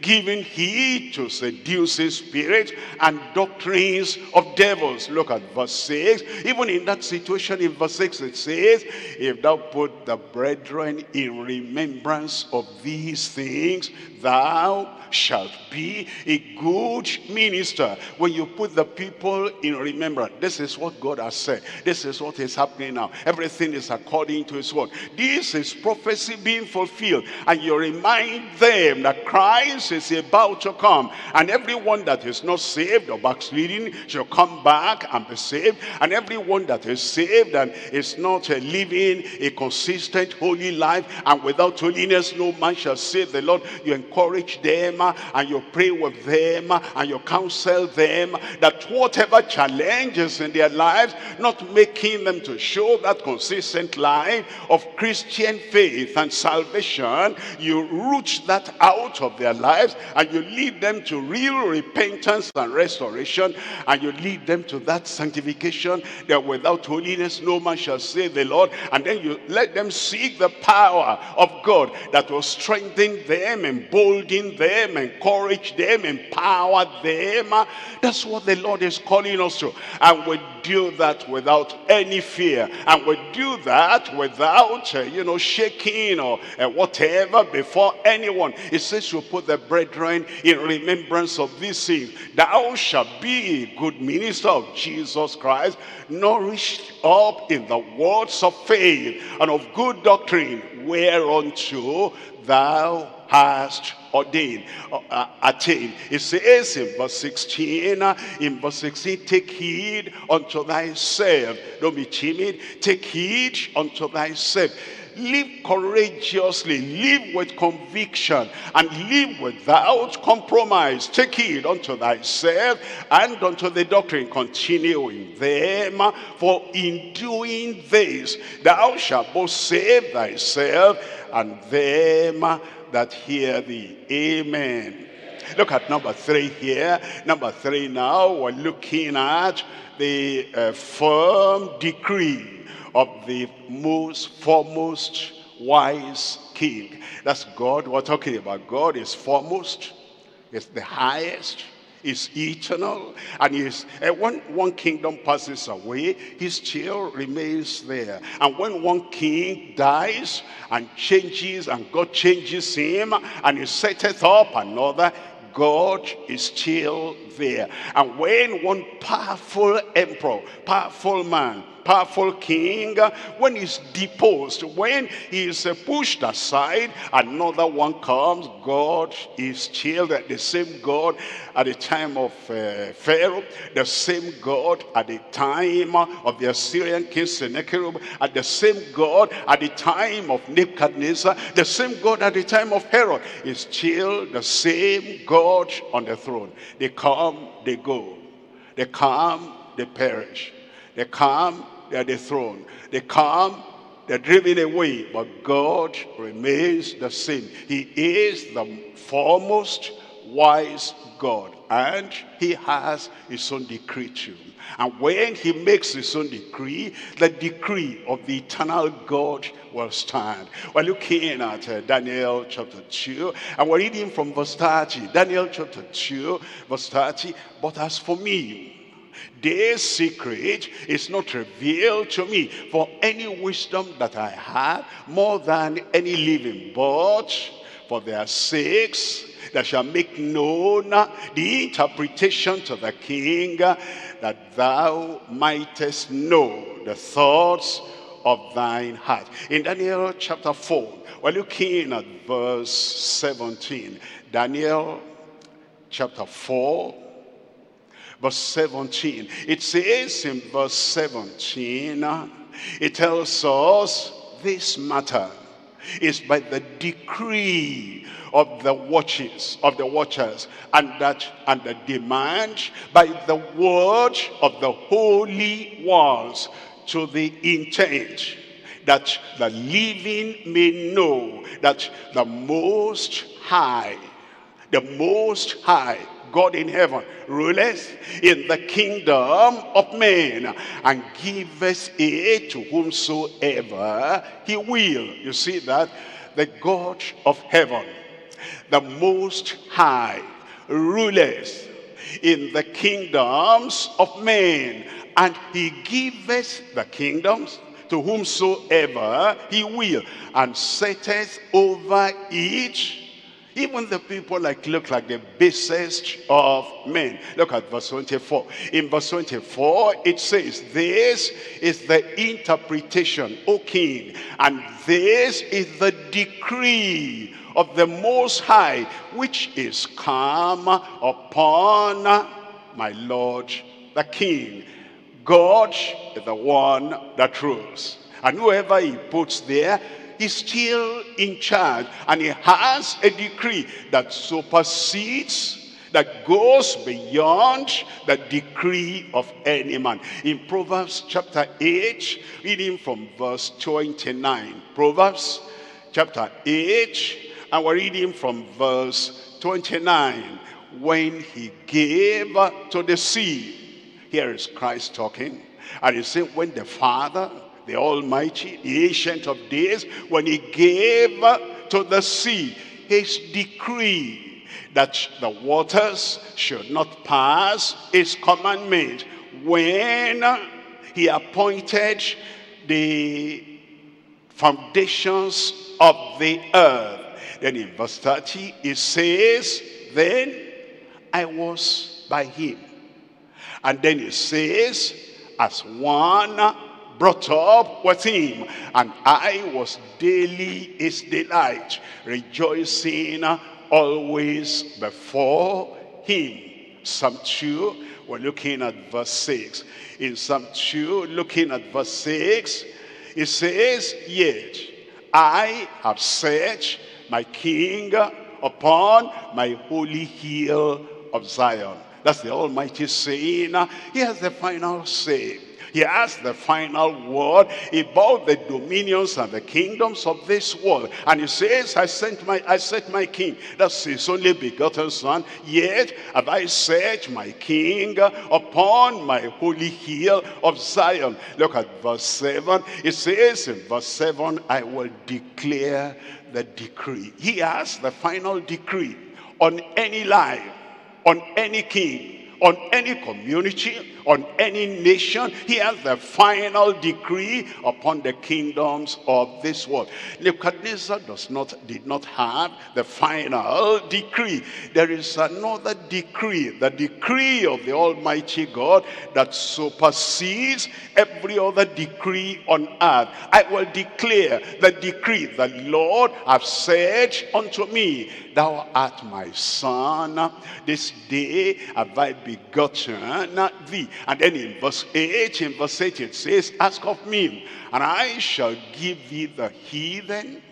giving heed to seducing spirits and doctrines of devils. Look at verse 6. Even in that situation in verse 6 it says, If thou put the brethren in remembrance of these things, thou shalt be a good minister. When you put the people in remembrance, this is what God has said. This is what is happening now. Everything is according to his word. This is prophecy being fulfilled. And you remind them that Christ is about to come. And everyone that is not saved or backsliding shall come back and be saved. And everyone that is saved and is not uh, living a consistent holy life and without holiness no man shall save the Lord. You encourage them and you pray with them and you counsel them that whatever challenges in their lives, not making them to show that consistent life of Christian faith and salvation, you root that out of their lives and you lead them to real repentance and restoration and you lead them to that sanctification that without holiness no man shall save the Lord. And then you let them seek the power of God that will strengthen them, embolden them them, encourage them, empower them. That's what the Lord is calling us to. And we do that without any fear. And we do that without, uh, you know, shaking or uh, whatever before anyone. It says you put the brethren in remembrance of this thing. Thou shalt be a good minister of Jesus Christ, nourished up in the words of faith and of good doctrine, whereunto thou hast ordained, uh, uh, attained. It says in verse 16, uh, in verse 16, take heed unto thyself. Don't be timid. Take heed unto thyself. Live courageously, live with conviction, and live without compromise. Take heed unto thyself and unto the doctrine. Continue in them, for in doing this, thou shalt both save thyself and them that hear thee. Amen. Look at number three here. Number three now, we're looking at the uh, firm decree of the most foremost wise king. That's God we're talking about. God is foremost, is the highest, is eternal and is uh, when one kingdom passes away he still remains there and when one king dies and changes and god changes him and he setteth up another god is still there. And when one powerful emperor, powerful man, powerful king, when he's deposed, when he is pushed aside, another one comes. God is still the same God at the time of uh, Pharaoh, the same God at the time of the Assyrian king Sennacherib, at the same God at the time of Nebuchadnezzar, the same God at the time of Herod, is still the same God on the throne. They come, they go. They come, they perish. They come, they're dethroned. They come, they're driven away, but God remains the same. He is the foremost wise God, and he has his own decree too. And when he makes his own decree, the decree of the eternal God will stand. We're looking at uh, Daniel chapter 2, and we're reading from verse 30. Daniel chapter 2, verse 30. But as for me, this secret is not revealed to me for any wisdom that I have more than any living, but for their sakes that shall make known the interpretation to the king that thou mightest know the thoughts of thine heart. In Daniel chapter 4, we're looking at verse 17. Daniel chapter 4, verse 17. It says in verse 17, it tells us this matter is by the decree of the watches of the watchers and that and the demand by the word of the holy ones to the intent that the living may know that the most high the most high God in heaven rulers in the kingdom of men and giveth it to whomsoever he will. You see that? The God of heaven, the most high, rulers in the kingdoms of men and he giveth the kingdoms to whomsoever he will and setteth over each even the people like look like the basest of men. Look at verse 24. In verse 24, it says, This is the interpretation, O king, and this is the decree of the Most High, which is come upon my Lord the King. God is the one that rules. And whoever he puts there, He's still in charge and he has a decree that supersedes that goes beyond the decree of any man. In Proverbs chapter 8, reading from verse 29. Proverbs chapter 8, and we're reading from verse 29. When he gave to the sea, here is Christ talking, and he said, when the Father the Almighty, the Ancient of Days, when he gave to the sea his decree that the waters should not pass his commandment when he appointed the foundations of the earth. Then in verse 30 it says, Then I was by him. And then it says, as one brought up with him, and I was daily his delight, rejoicing always before him. Psalm 2, we're looking at verse 6. In Psalm 2, looking at verse 6, it says, Yet I have set my king upon my holy hill of Zion. That's the Almighty saying. He has the final say. He has the final word about the dominions and the kingdoms of this world. And he says, I sent my I set my king. That's his only begotten son. Yet have I set my king upon my holy hill of Zion. Look at verse 7. It says in verse 7, I will declare the decree. He has the final decree on any life, on any king, on any community, on any nation. Here's the final decree upon the kingdoms of this world. Nebuchadnezzar does not, did not have the final decree. There is another decree, the decree of the Almighty God that supersedes every other decree on earth. I will declare the decree, the Lord have said unto me, thou art my son, this day have I begotten not thee. And then in verse 8, in verse 8 it says, ask of me, and I shall give thee the heathen,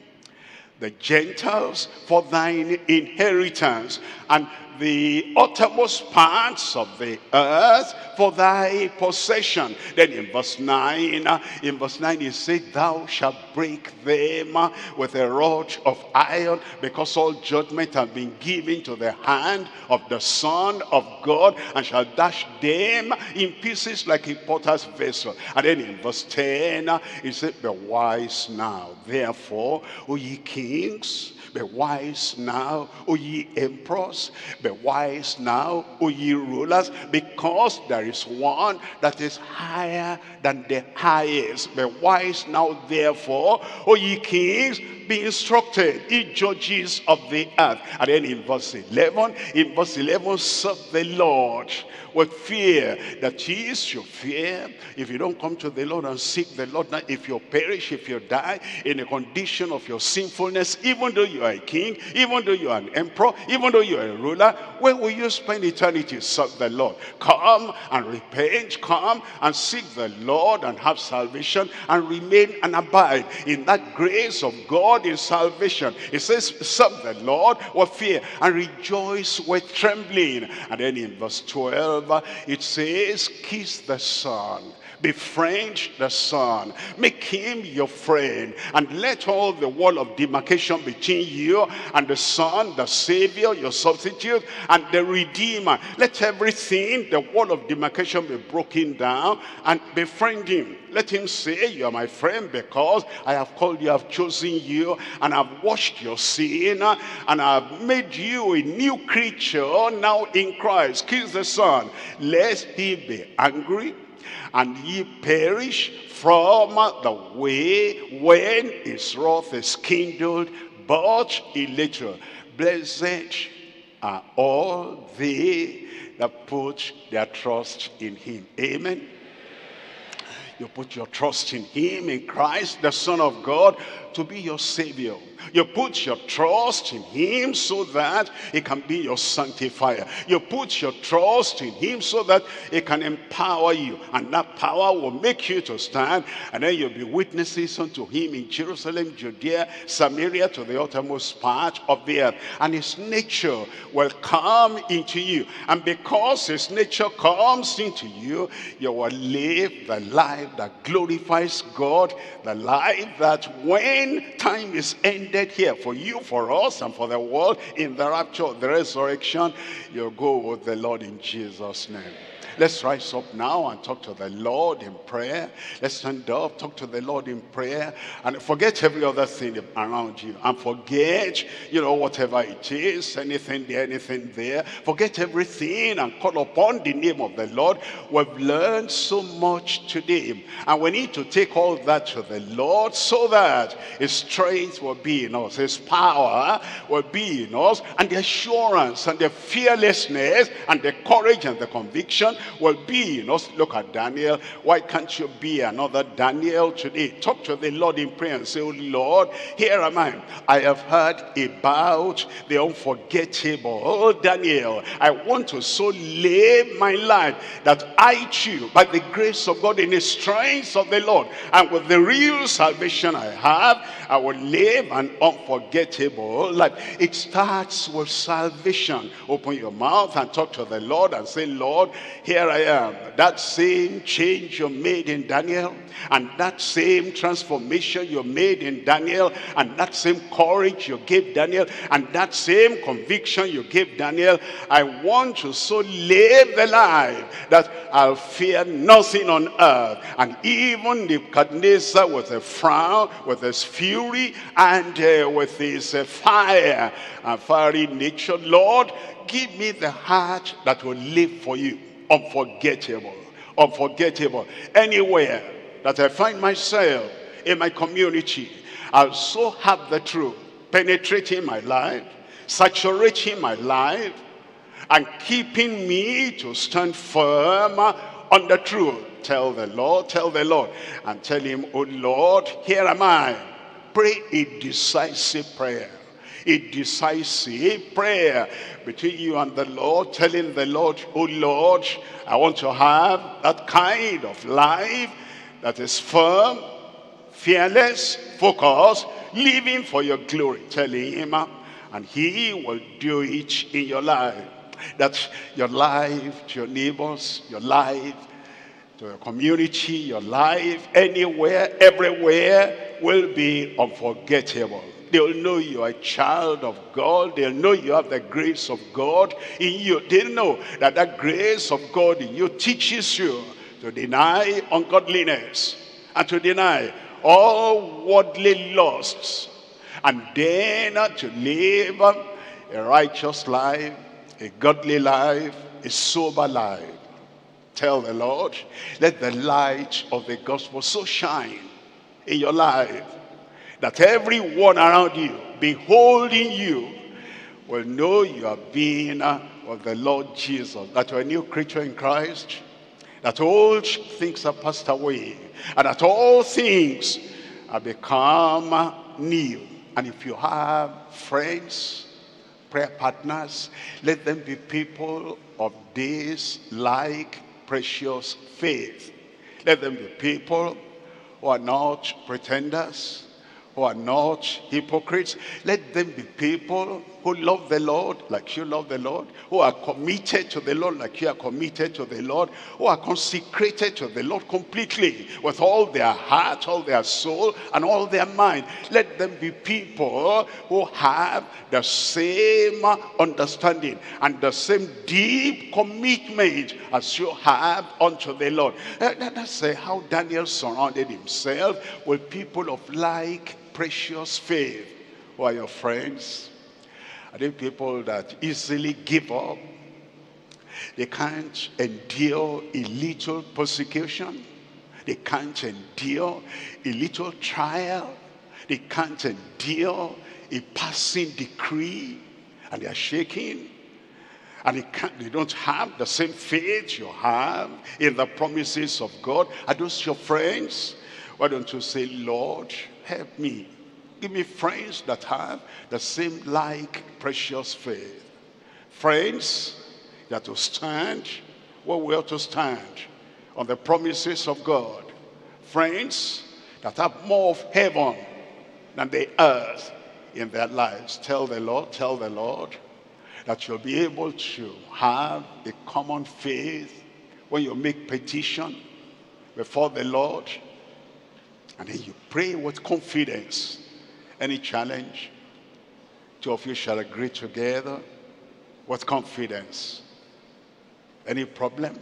the Gentiles for thine inheritance, and the uttermost parts of the earth for thy possession. Then in verse 9, uh, in verse 9 he said, Thou shalt break them with a rod of iron, because all judgment have been given to the hand of the Son of God, and shall dash them in pieces like a potter's vessel. And then in verse 10, uh, he said, Be wise now, therefore, O ye kings, be wise now, O ye emperors. Be wise now, O ye rulers, because there is one that is higher than the highest. Be wise now, therefore, O ye kings, be instructed, ye judges of the earth. And then in verse 11, in verse 11, serve the Lord with fear. That is your fear. If you don't come to the Lord and seek the Lord, now, if you perish, if you die in a condition of your sinfulness, even though you are a king, even though you are an emperor, even though you are a ruler, where will you spend eternity? Serve the Lord. Come and repent, come and seek the Lord and have salvation and remain and abide in that grace of God in salvation. It says, serve the Lord with fear and rejoice with trembling. And then in verse 12, it says, kiss the Son befriend the son make him your friend and let all the wall of demarcation between you and the son the savior your substitute and the redeemer. Let everything the wall of demarcation be broken down and befriend him. Let him say you are my friend because i have called you i've chosen you and i've washed your sin and i've made you a new creature now in christ. Kiss the son. Lest he be angry and ye perish from the way when his wrath is kindled, but in little. Blessed are all they that put their trust in him. Amen. You put your trust in him, in Christ, the Son of God, to be your Savior. You put your trust in him so that he can be your sanctifier. You put your trust in him so that he can empower you. And that power will make you to stand. And then you'll be witnesses unto him in Jerusalem, Judea, Samaria, to the uttermost part of the earth. And his nature will come into you. And because his nature comes into you, you will live the life that glorifies God. The life that when time is ended, here for you, for us, and for the world in the rapture, the resurrection. You'll go with the Lord in Jesus' name. Let's rise up now and talk to the Lord in prayer. Let's stand up, talk to the Lord in prayer, and forget every other thing around you. And forget, you know, whatever it is, anything there, anything there. Forget everything and call upon the name of the Lord. We've learned so much today. And we need to take all that to the Lord so that his strength will be in us, his power will be in us, and the assurance and the fearlessness and the courage and the conviction will be us. Look at Daniel. Why can't you be another Daniel today? Talk to the Lord in prayer and say, oh Lord, here am I. I have heard about the unforgettable. Oh Daniel, I want to so live my life that I too, by the grace of God in the strength of the Lord, and with the real salvation I have, I will live an unforgettable life. It starts with salvation. Open your mouth and talk to the Lord and say, Lord, here I am. That same change you made in Daniel, and that same transformation you made in Daniel, and that same courage you gave Daniel, and that same conviction you gave Daniel, I want to so live the life that I'll fear nothing on earth. And even Nebuchadnezzar with a frown, with his fury, and uh, with his uh, fire, and fiery nature, Lord, give me the heart that will live for you unforgettable, unforgettable. Anywhere that I find myself in my community, I'll so have the truth penetrating my life, saturating my life, and keeping me to stand firm on the truth. Tell the Lord, tell the Lord, and tell him, oh Lord, here am I. Pray a decisive prayer a decisive prayer between you and the Lord, telling the Lord, oh Lord, I want to have that kind of life that is firm, fearless, focused, living for your glory, telling him, and he will do it in your life. That your life to your neighbors, your life to your community, your life, anywhere, everywhere will be unforgettable. They'll know you're a child of God. They'll know you have the grace of God in you. They'll know that that grace of God in you teaches you to deny ungodliness and to deny all worldly lusts and then to live a righteous life, a godly life, a sober life. Tell the Lord, let the light of the gospel so shine in your life that everyone around you, beholding you, will know you are being of the Lord Jesus, that you're a new creature in Christ, that old things are passed away, and that all things are become new. And if you have friends, prayer partners, let them be people of this like precious faith. Let them be people who are not pretenders, who are not hypocrites. Let them be people who love the Lord like you love the Lord, who are committed to the Lord like you are committed to the Lord, who are consecrated to the Lord completely with all their heart, all their soul, and all their mind. Let them be people who have the same understanding and the same deep commitment as you have unto the Lord. That's how Daniel surrounded himself with people of like precious faith. Who are your friends? Are they people that easily give up? They can't endure a little persecution. They can't endure a little trial. They can't endure a passing decree. And they are shaking. And they, can't, they don't have the same faith you have in the promises of God. Are those your friends? Why don't you say, Lord, help me. Give me friends that have the same like precious faith. Friends that will stand where we ought to stand on the promises of God. Friends that have more of heaven than the earth in their lives. Tell the Lord, tell the Lord that you'll be able to have a common faith when you make petition before the Lord and then you pray with confidence. Any challenge, two of you shall agree together with confidence. Any problem,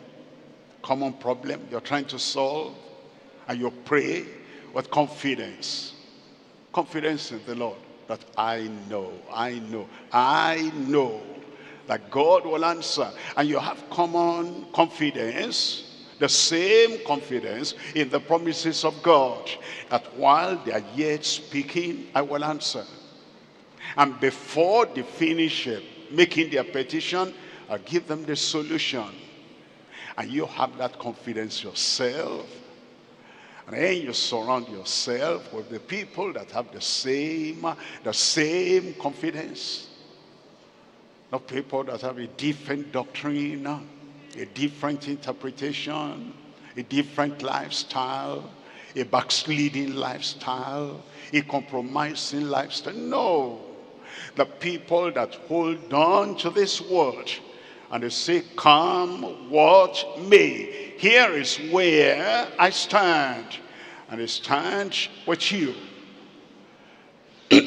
common problem you're trying to solve, and you pray with confidence. Confidence in the Lord that I know, I know, I know that God will answer. And you have common confidence the same confidence in the promises of God that while they are yet speaking, I will answer. And before they finish uh, making their petition, I'll give them the solution. And you have that confidence yourself. And then you surround yourself with the people that have the same, the same confidence. Not people that have a different doctrine, a different interpretation, a different lifestyle, a backsliding lifestyle, a compromising lifestyle. No. The people that hold on to this word And they say, come what may. Here is where I stand. And I stand with you. they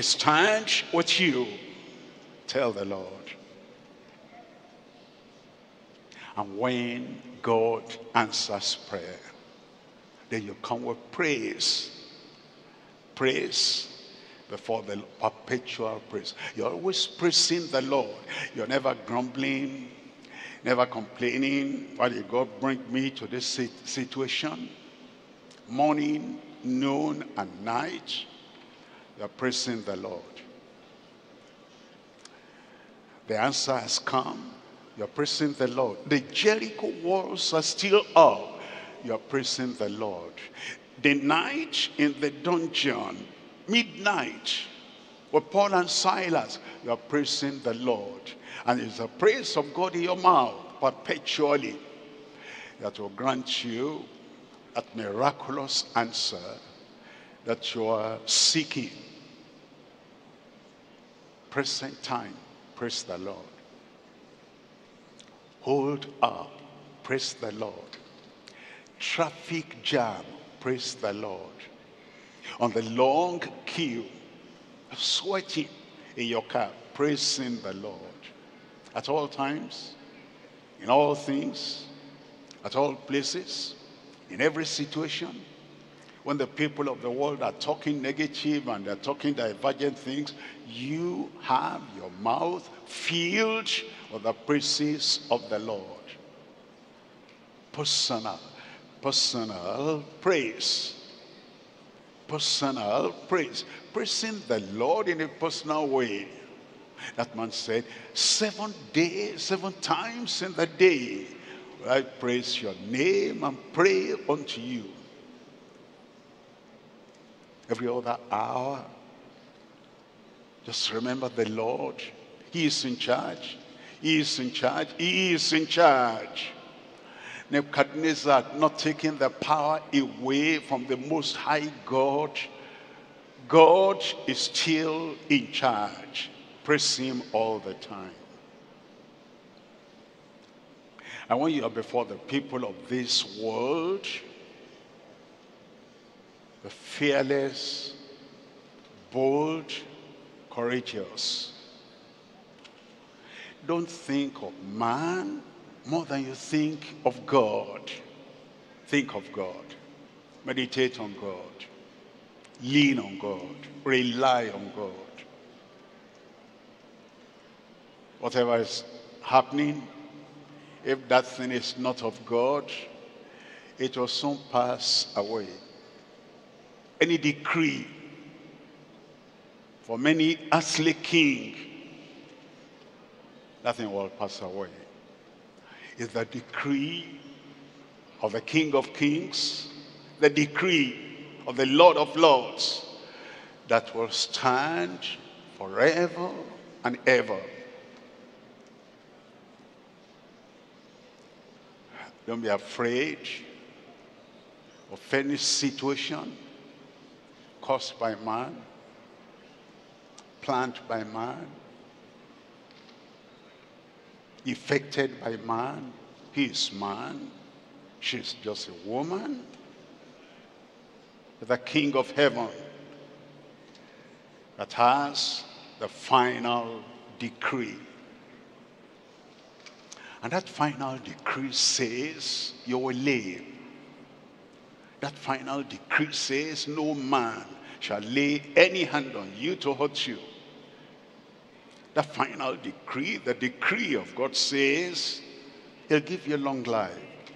stand with you. Tell the Lord. And when God answers prayer, then you come with praise. Praise before the perpetual praise. You're always praising the Lord. You're never grumbling, never complaining. Why did God bring me to this situation? Morning, noon, and night, you're praising the Lord. The answer has come. You're praising the Lord. The Jericho walls are still up. You're praising the Lord. The night in the dungeon, midnight, with Paul and Silas, you're praising the Lord. And it's the praise of God in your mouth perpetually that will grant you that miraculous answer that you are seeking. Present time, praise the Lord. Hold up, praise the Lord. Traffic jam, praise the Lord. On the long queue, sweating in your car, praising the Lord. At all times, in all things, at all places, in every situation, when the people of the world are talking negative and they're talking divergent things, you have your mouth filled with the praises of the Lord. Personal, personal praise. Personal praise. Praising the Lord in a personal way. That man said, seven days, seven times in the day, I praise your name and pray unto you every other hour. Just remember the Lord. He is in charge. He is in charge. He is in charge. Nebuchadnezzar not taking the power away from the most high God. God is still in charge. Praise him all the time. And when you are before the people of this world, the fearless, bold, courageous. Don't think of man more than you think of God. Think of God. Meditate on God. Lean on God. Rely on God. Whatever is happening, if that thing is not of God, it will soon pass away any decree for many earthly king, nothing will pass away. It's the decree of the King of Kings, the decree of the Lord of Lords that will stand forever and ever. Don't be afraid of any situation caused by man, planned by man, effected by man. He is man. She's just a woman. The king of heaven that has the final decree. And that final decree says you will live. That final decree says no man shall lay any hand on you to hurt you. The final decree, the decree of God says, he'll give you a long life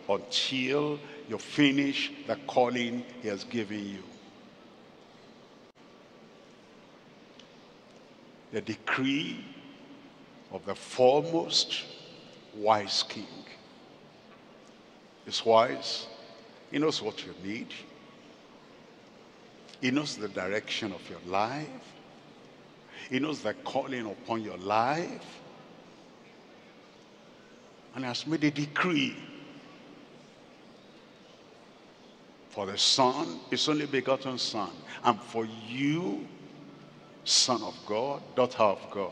until you finish the calling he has given you. The decree of the foremost wise king. Is wise. He knows what you need. He knows the direction of your life. He knows the calling upon your life. And has made a decree for the son, his only begotten son, and for you, son of God, daughter of God.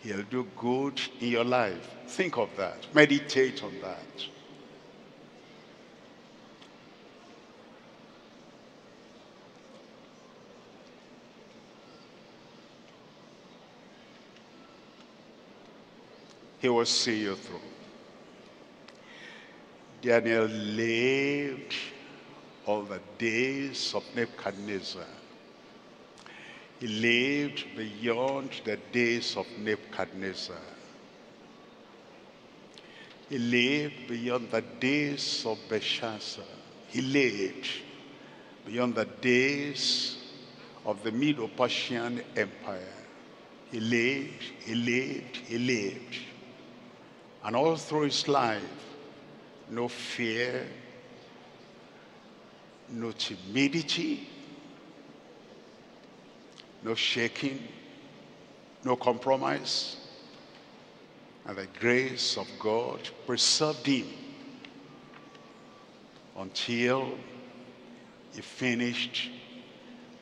He'll do good in your life. Think of that. Meditate on that. He will see you through. Daniel lived all the days of Nebuchadnezzar. He lived beyond the days of Nebuchadnezzar. He lived beyond the days of Belshazzar. He lived beyond the days of the Medo-Persian Empire. He lived, he lived, he lived. And all through his life, no fear, no timidity, no shaking, no compromise. And the grace of God preserved him until he finished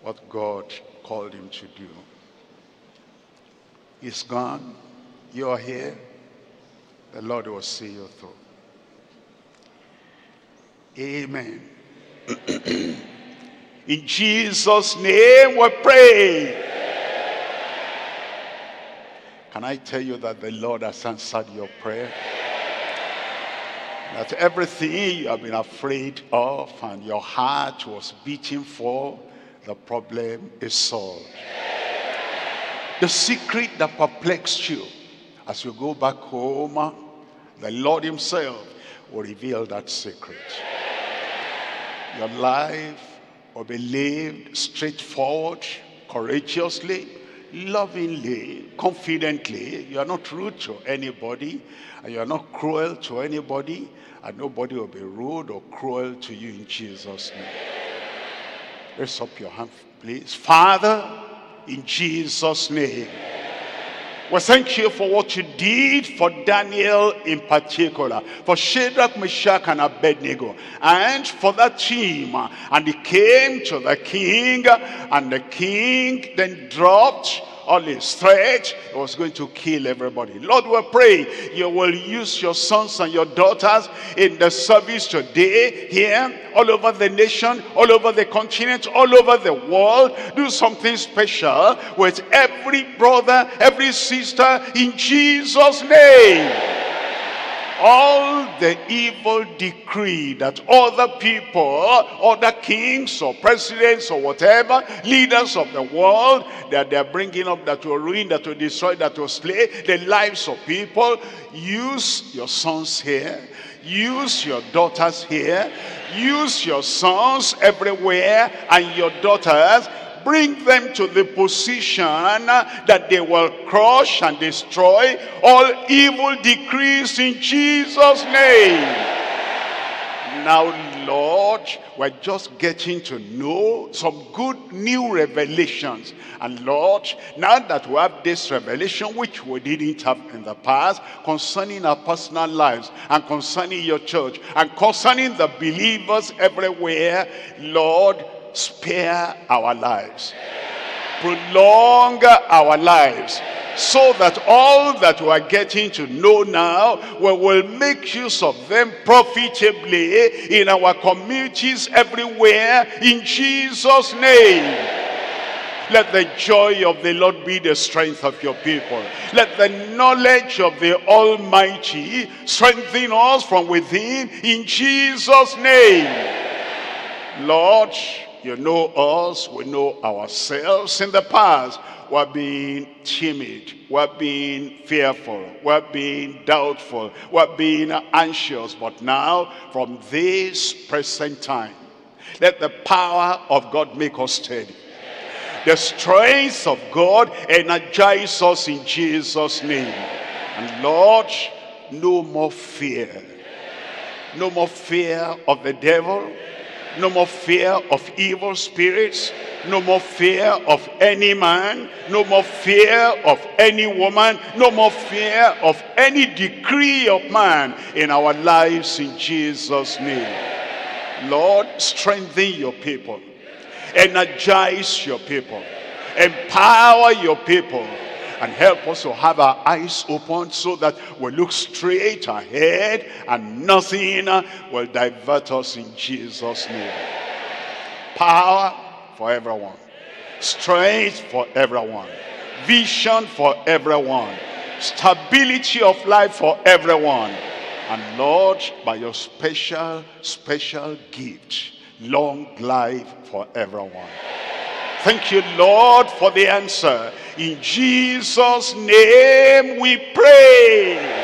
what God called him to do. He's gone. You're here the Lord will see you through. Amen. In Jesus' name we pray. Can I tell you that the Lord has answered your prayer? That everything you have been afraid of and your heart was beating for, the problem is solved. The secret that perplexed you as you go back home, the Lord himself will reveal that secret. Your life will be lived straightforward, courageously, lovingly, confidently. You are not rude to anybody, and you are not cruel to anybody, and nobody will be rude or cruel to you in Jesus' name. Raise up your hand, please. Father, in Jesus' name. We thank you for what you did for Daniel in particular, for Shadrach, Meshach, and Abednego, and for that team. And he came to the king, and the king then dropped all his threat was going to kill everybody. Lord, we pray you will use your sons and your daughters in the service today, here, all over the nation, all over the continent, all over the world. Do something special with every brother, every sister in Jesus' name all the evil decree that other people, other kings or presidents or whatever, leaders of the world, that they're bringing up that will ruin, that will destroy, that will slay the lives of people, use your sons here, use your daughters here, use your sons everywhere and your daughters bring them to the position that they will crush and destroy all evil decrees in Jesus' name. Now, Lord, we're just getting to know some good new revelations. And Lord, now that we have this revelation, which we didn't have in the past, concerning our personal lives and concerning your church and concerning the believers everywhere, Lord, spare our lives. Prolong our lives so that all that we are getting to know now, we will make use of them profitably in our communities everywhere in Jesus' name. Let the joy of the Lord be the strength of your people. Let the knowledge of the Almighty strengthen us from within in Jesus' name. Lord, you know us, we know ourselves. In the past, we're being timid, we're being fearful, we're being doubtful, we're being anxious. But now, from this present time, let the power of God make us steady. The strength of God energize us in Jesus' name. And Lord, no more fear. No more fear of the devil no more fear of evil spirits. No more fear of any man. No more fear of any woman. No more fear of any decree of man in our lives in Jesus' name. Lord, strengthen your people. Energize your people. Empower your people. And help us to have our eyes open so that we look straight ahead and nothing will divert us in Jesus' name. Power for everyone. Strength for everyone. Vision for everyone. Stability of life for everyone. And Lord, by your special, special gift, long life for everyone. Thank you, Lord, for the answer. In Jesus' name we pray.